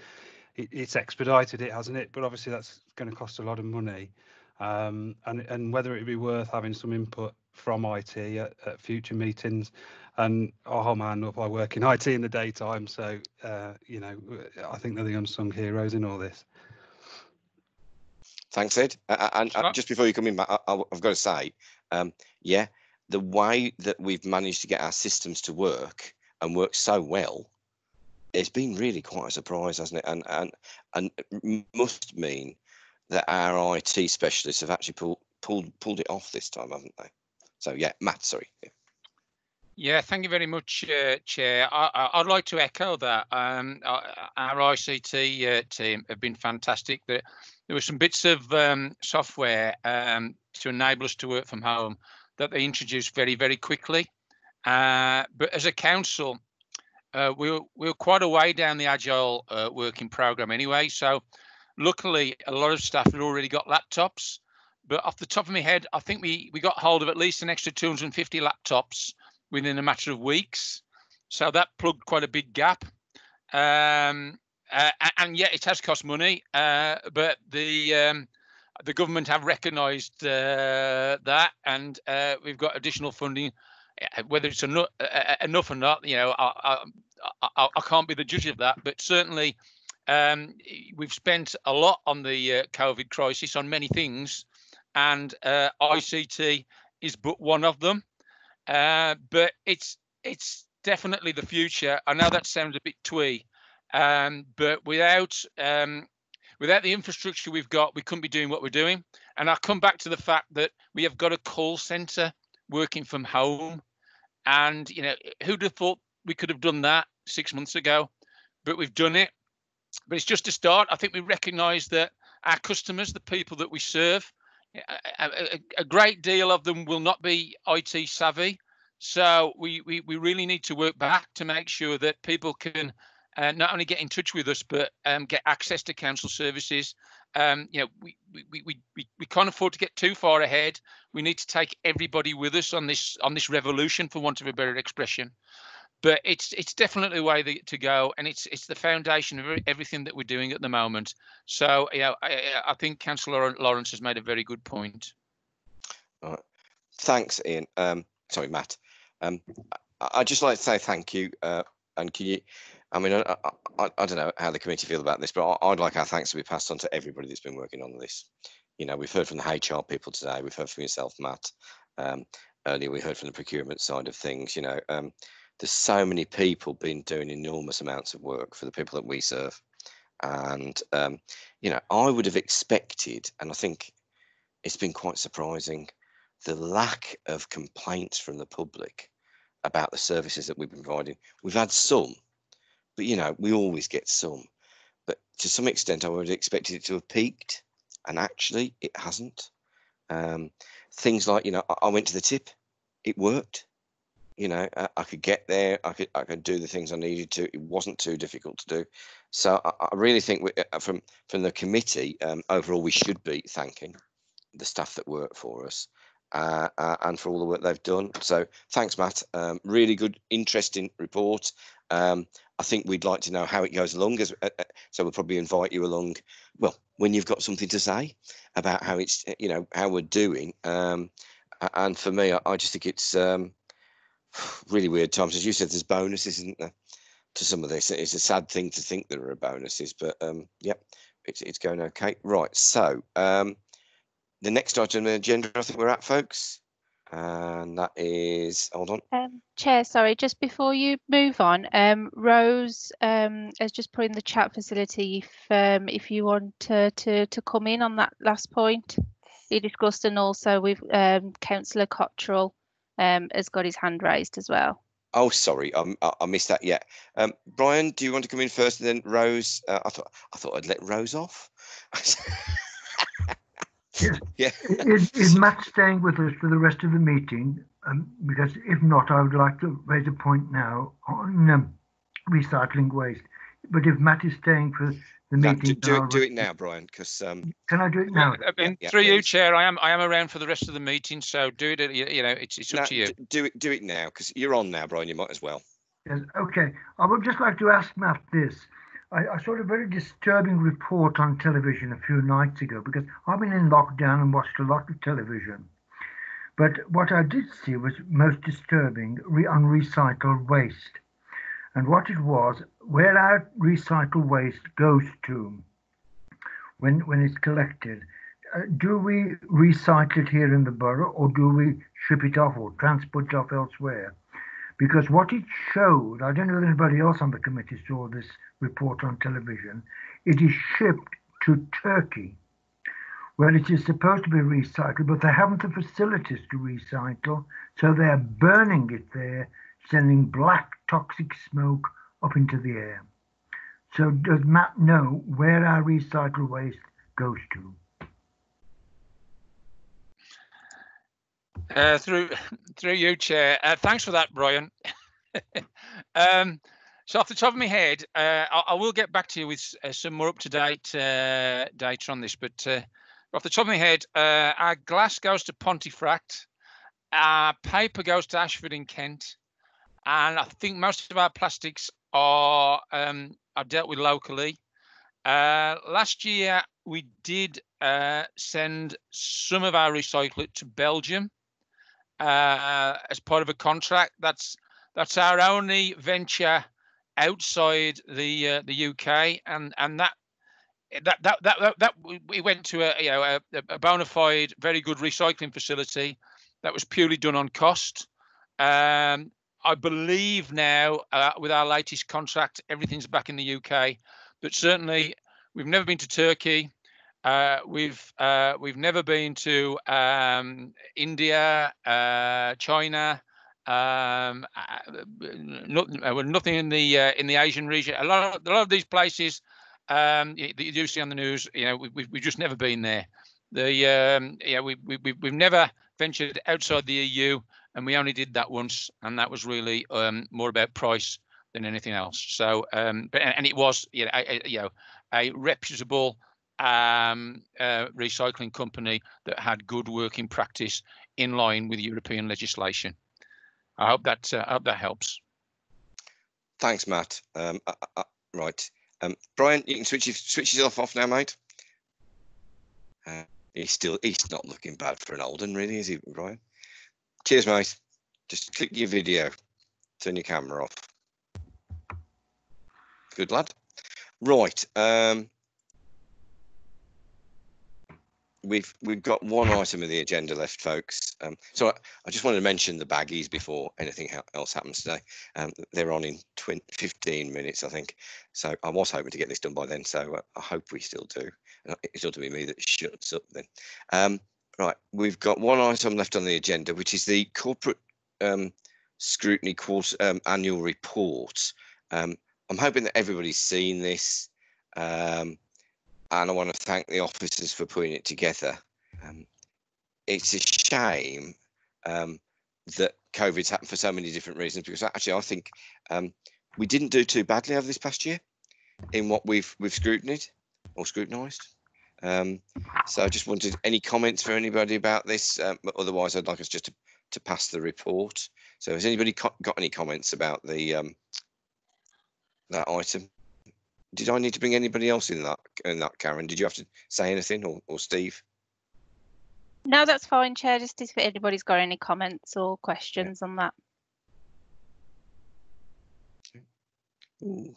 It, it's expedited it, hasn't it? But obviously that's going to cost a lot of money. Um, and, and whether it be worth having some input from IT at, at future meetings. And oh man, up I work in IT in the daytime, so uh, you know I think they're the unsung heroes in all this. Thanks, Ed. And uh, just before you come in, Matt, I, have got to say, um, yeah, the way that we've managed to get our systems to work and work so well, it's been really quite a surprise, hasn't it? And and and must mean that our IT specialists have actually pulled pulled pulled it off this time, haven't they? So yeah, Matt, sorry. Yeah. Yeah, thank you very much, uh, Chair. I, would like to echo that. Um, our ICT uh, team have been fantastic. There, there were some bits of um, software um, to enable us to work from home that they introduced very, very quickly. Uh, but as a council, uh, we're, we're quite a way down the agile uh, working program anyway. So luckily, a lot of staff had already got laptops. But off the top of my head, I think we, we got hold of at least an extra 250 laptops within a matter of weeks. So that plugged quite a big gap. Um, uh, and yet it has cost money, uh, but the um, the government have recognised uh, that, and uh, we've got additional funding uh, whether it's enough, uh, enough or not, you know, I, I, I, can't be the judge of that. But certainly, um, we've spent a lot on the COVID crisis on many things, and ICT is but one of them. Uh, but it's it's definitely the future. I know that sounds a bit twee, um, but without um, without the infrastructure we've got, we couldn't be doing what we're doing. And I come back to the fact that we have got a call center working from home. And, you know, who'd have thought we could have done that six months ago? but we've done it. But it's just a start. I think we recognise that our customers, the people that we serve, a, a, a, great deal of them will not be IT savvy. So we, we, we really need to work back to make sure that people can uh, not only get in touch with us, but um, get access to council services. Um, you know, we, we, we, we, we can't afford to get too far ahead. We need to take everybody with us on this on this revolution, for want of a better expression. But it's it's definitely the way to go, and it's it's the foundation of everything that we're doing at the moment. So, you know, I, I think Councillor Lawrence has made a very good point. All right. Thanks, Ian. Um, sorry, Matt. Um, I'd just like to say thank you. Uh, and can you, I mean, I, I, I, don't know how the committee feel about this, but I'd like our thanks to be passed on to everybody that's been working on this. You know, we've heard from the HR people today. We've heard from yourself, Matt. Um, earlier, we heard from the procurement side of things. You know, um, there's so many people been doing enormous amounts of work for the people that we serve. And, um, you know, I would have expected, and I think it's been quite surprising, the lack of complaints from the public about the services that we've been providing. We've had some, but you know, we always get some. But to some extent, I would have expected it to have peaked, and actually, it hasn't. Um, things like, you know, I, I, went to the tip, it worked. You know, I, I, could get there, I could, I could do the things I needed to. It wasn't too difficult to do. So I, I really think we, uh, from from the committee um, overall, we should be thanking the staff that work for us uh, uh, and for all the work they've done. So thanks, Matt. Um, really good, interesting report. Um, I think we'd like to know how it goes along, as, uh, uh so we'll probably invite you along. Well, when you've got something to say about how it's, uh, you know, how we're doing. Um, and for me, I, I just think it's um, really weird times. As you said, there's bonuses, isn't there? To some of this, it's a sad thing to think there are bonuses, but um, yep, it's it's going okay. Right, so um, the next item on the agenda, I think we're at, folks. And that is, hold on. Um, Chair, sorry, just before you move on, um, Rose um, has just put in the chat facility if um, if you want to, to, to come in on that last point he discussed, and also with um, Councillor Cottrell um, has got his hand raised as well. Oh, sorry, I, I missed that. Yeah, um, Brian, do you want to come in first, and then Rose? Uh, I thought I thought I'd let Rose off. Yes. Yeah. is, is Matt staying with us for the rest of the meeting? Um, because if not, I would like to raise a point now on um, recycling waste. But if Matt is staying for the meeting, no, do, do, it, do it now, Brian. Because um, can I do it now? I mean, yeah, through yeah, you, Chair, I am I am around for the rest of the meeting, so do it. You know, it's it's up no, to you. Do it do it now because you're on now, Brian. You might as well. Yes. Okay. I would just like to ask Matt this. I, I, saw a very disturbing report on television a few nights ago because I've been in lockdown and watched a lot of television. But what I did see was most disturbing re- on recycled waste. And what it was, where our recycled waste goes to when, when it's collected, uh, do we recycle it here in the borough or do we ship it off or transport it off elsewhere? Because what it showed, I don't know if anybody else on the committee saw this report on television, it is shipped to Turkey, where it is supposed to be recycled, but they haven't the facilities to recycle, so they're burning it there, sending black toxic smoke up into the air. So does Matt know where our recycled waste goes to? Uh, through through you, Chair. Uh, thanks for that, Brian. um, so off the top of my head, uh, I, I, will get back to you with uh, some more up-to-date uh, data on this. But uh, off the top of my head, our glass goes to Pontefract, our paper goes to Ashford in Kent, and I think most of our plastics are um, are dealt with locally. last year, we did send some of our recyclate to Belgium uh, as part of a contract. That's that's our only venture outside the uh, the UK, and and that that that that that, that we went to a you know a, a bona fide, very good recycling facility that was purely done on cost. Um, I believe now uh, with our latest contract, everything's back in the UK, but certainly we've never been to Turkey. Uh, we've uh, we've never been to um, India, uh, China, Um, uh, not, uh, nothing in the in the Asian region. A lot of, a lot of these places um, that you do see on the news, you know, we, we, we've just never been there. The um, yeah, we, we we've never ventured outside the EU, and we only did that once, and that was really um, more about price than anything else. So, um, but and it was you know, a, a, you know a reputable um, uh, recycling company that had good working practice in line with European legislation. I hope that uh, I hope that helps. Thanks, Matt. Um, uh, uh, uh right, um, Brian, you can switch switch yourself off now, mate. Uh, he's still he's not looking bad for an Oldham, really, is he, Brian? Cheers, mate. Just click your video, turn your camera off. Good lad. Right. Um, we've we've got one item of the agenda left, folks. Um, so I, I, just wanted to mention the baggies before anything else happens today. Um, they're on in 20, 15 minutes, I think. So I was hoping to get this done by then. So uh, I hope we still do. It's ought to be me that shuts up then. Um, right, we've got one item left on the agenda, which is the corporate um, scrutiny quarter um, annual report. Um, I'm hoping that everybody's seen this. Um, and I want to thank the officers for putting it together. Um, it's a shame um, that COVID's happened for so many different reasons because actually I think we didn't do too badly over this past year in what we've we've scrutinized or scrutinised. Um, so I just wanted any comments for anybody about this. Um, otherwise, I'd like us just to, to pass the report. So has anybody got any comments about the um, that item? did I need to bring anybody else in that in that Karen? Did you have to say anything or, or Steve? No, that's fine, Chair. Just if anybody's got any comments or questions on that. Ooh,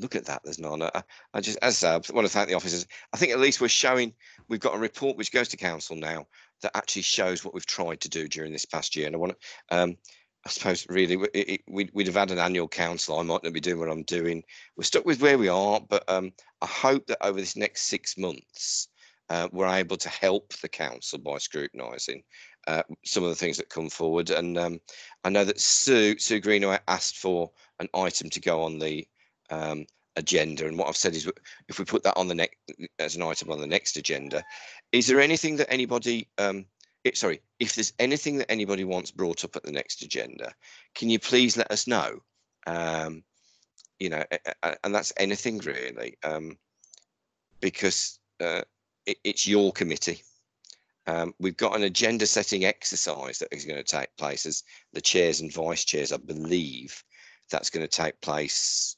look at that. There's none. I, I just, as I, want to thank the officers. I think at least we're showing we've got a report which goes to council now that actually shows what we've tried to do during this past year. And I want to um, I suppose really it, it, we'd, we'd have had an annual council. I might not be doing what I'm doing. We're stuck with where we are, but um, I hope that over this next six months, uh, we're able to help the council by scrutinising uh, some of the things that come forward. And um, I know that Sue Sue Greenaway asked for an item to go on the um, agenda, and what I've said is if we put that on the next as an item on the next agenda, is there anything that anybody um, it, sorry, if there's anything that anybody wants brought up at the next agenda, can you please let us know? Um, you know, and that's anything really, um, because uh, it, it's your committee. Um, we've got an agenda setting exercise that is going to take place as the chairs and vice chairs, I believe that's going to take place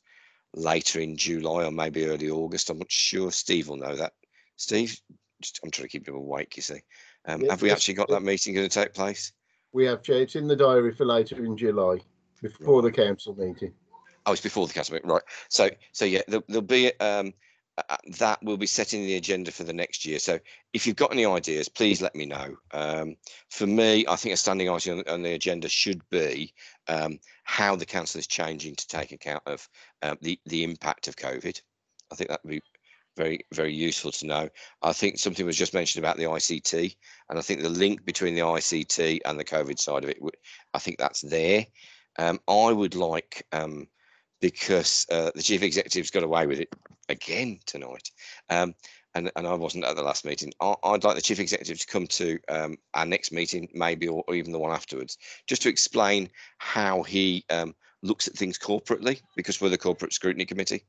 later in July or maybe early August. I'm not sure. Steve will know that. Steve, just, I'm trying to keep him awake, you see. Um, have we actually got that meeting going to take place? We have, Chair. It's in the diary for later in July, before right. the council meeting. Oh, it's before the council meeting, right? So, so yeah, there'll, there'll be um, uh, that will be setting the agenda for the next year. So, if you've got any ideas, please let me know. Um, for me, I think a standing item on, on the agenda should be um, how the council is changing to take account of uh, the the impact of COVID. I think that would be very very useful to know. I think something was just mentioned about the ICT, and I think the link between the ICT and the COVID side of it, I think that's there. Um, I would like um, because uh, the chief executive's got away with it again tonight. Um, and, and I wasn't at the last meeting. I, would like the chief executive to come to um, our next meeting, maybe, or, or, even the one afterwards, just to explain how he um, looks at things corporately, because we're the corporate scrutiny committee.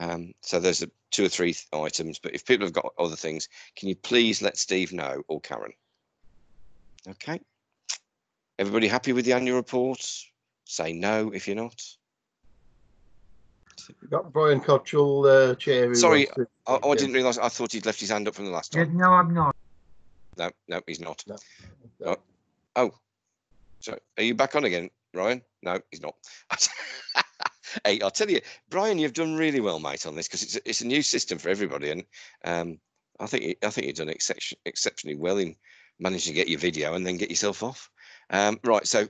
Um, so there's a, two or three items, but if people have got other things, can you please let Steve know or Karen? Okay. Everybody happy with the annual report? Say no if you're not. We've got Brian Cottrell, uh, chair. Sorry, I, I, didn't realise. I thought he'd left his hand up from the last time. no, I'm not. No, no, he's not. No. Oh, oh, so are you back on again, Ryan? No, he's not. hey, I'll tell you, Brian, you've done really well, mate, on this because it's a, it's a new system for everybody, and um, I think I think you've done exception, exceptionally well in managing to get your video and then get yourself off. Um, right, so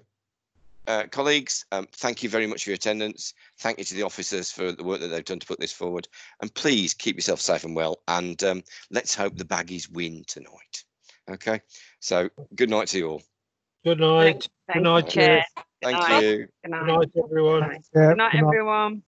uh, colleagues, um, thank you very much for your attendance. Thank you to the officers for the work that they've done to put this forward, and please keep yourself safe and well. And um, let's hope the baggies win tonight. Okay, so good night to you all. Good night. Thank Good night, you, Chair. Chair. Thank Good you. Good Good night. night, everyone. Good night, good night. everyone.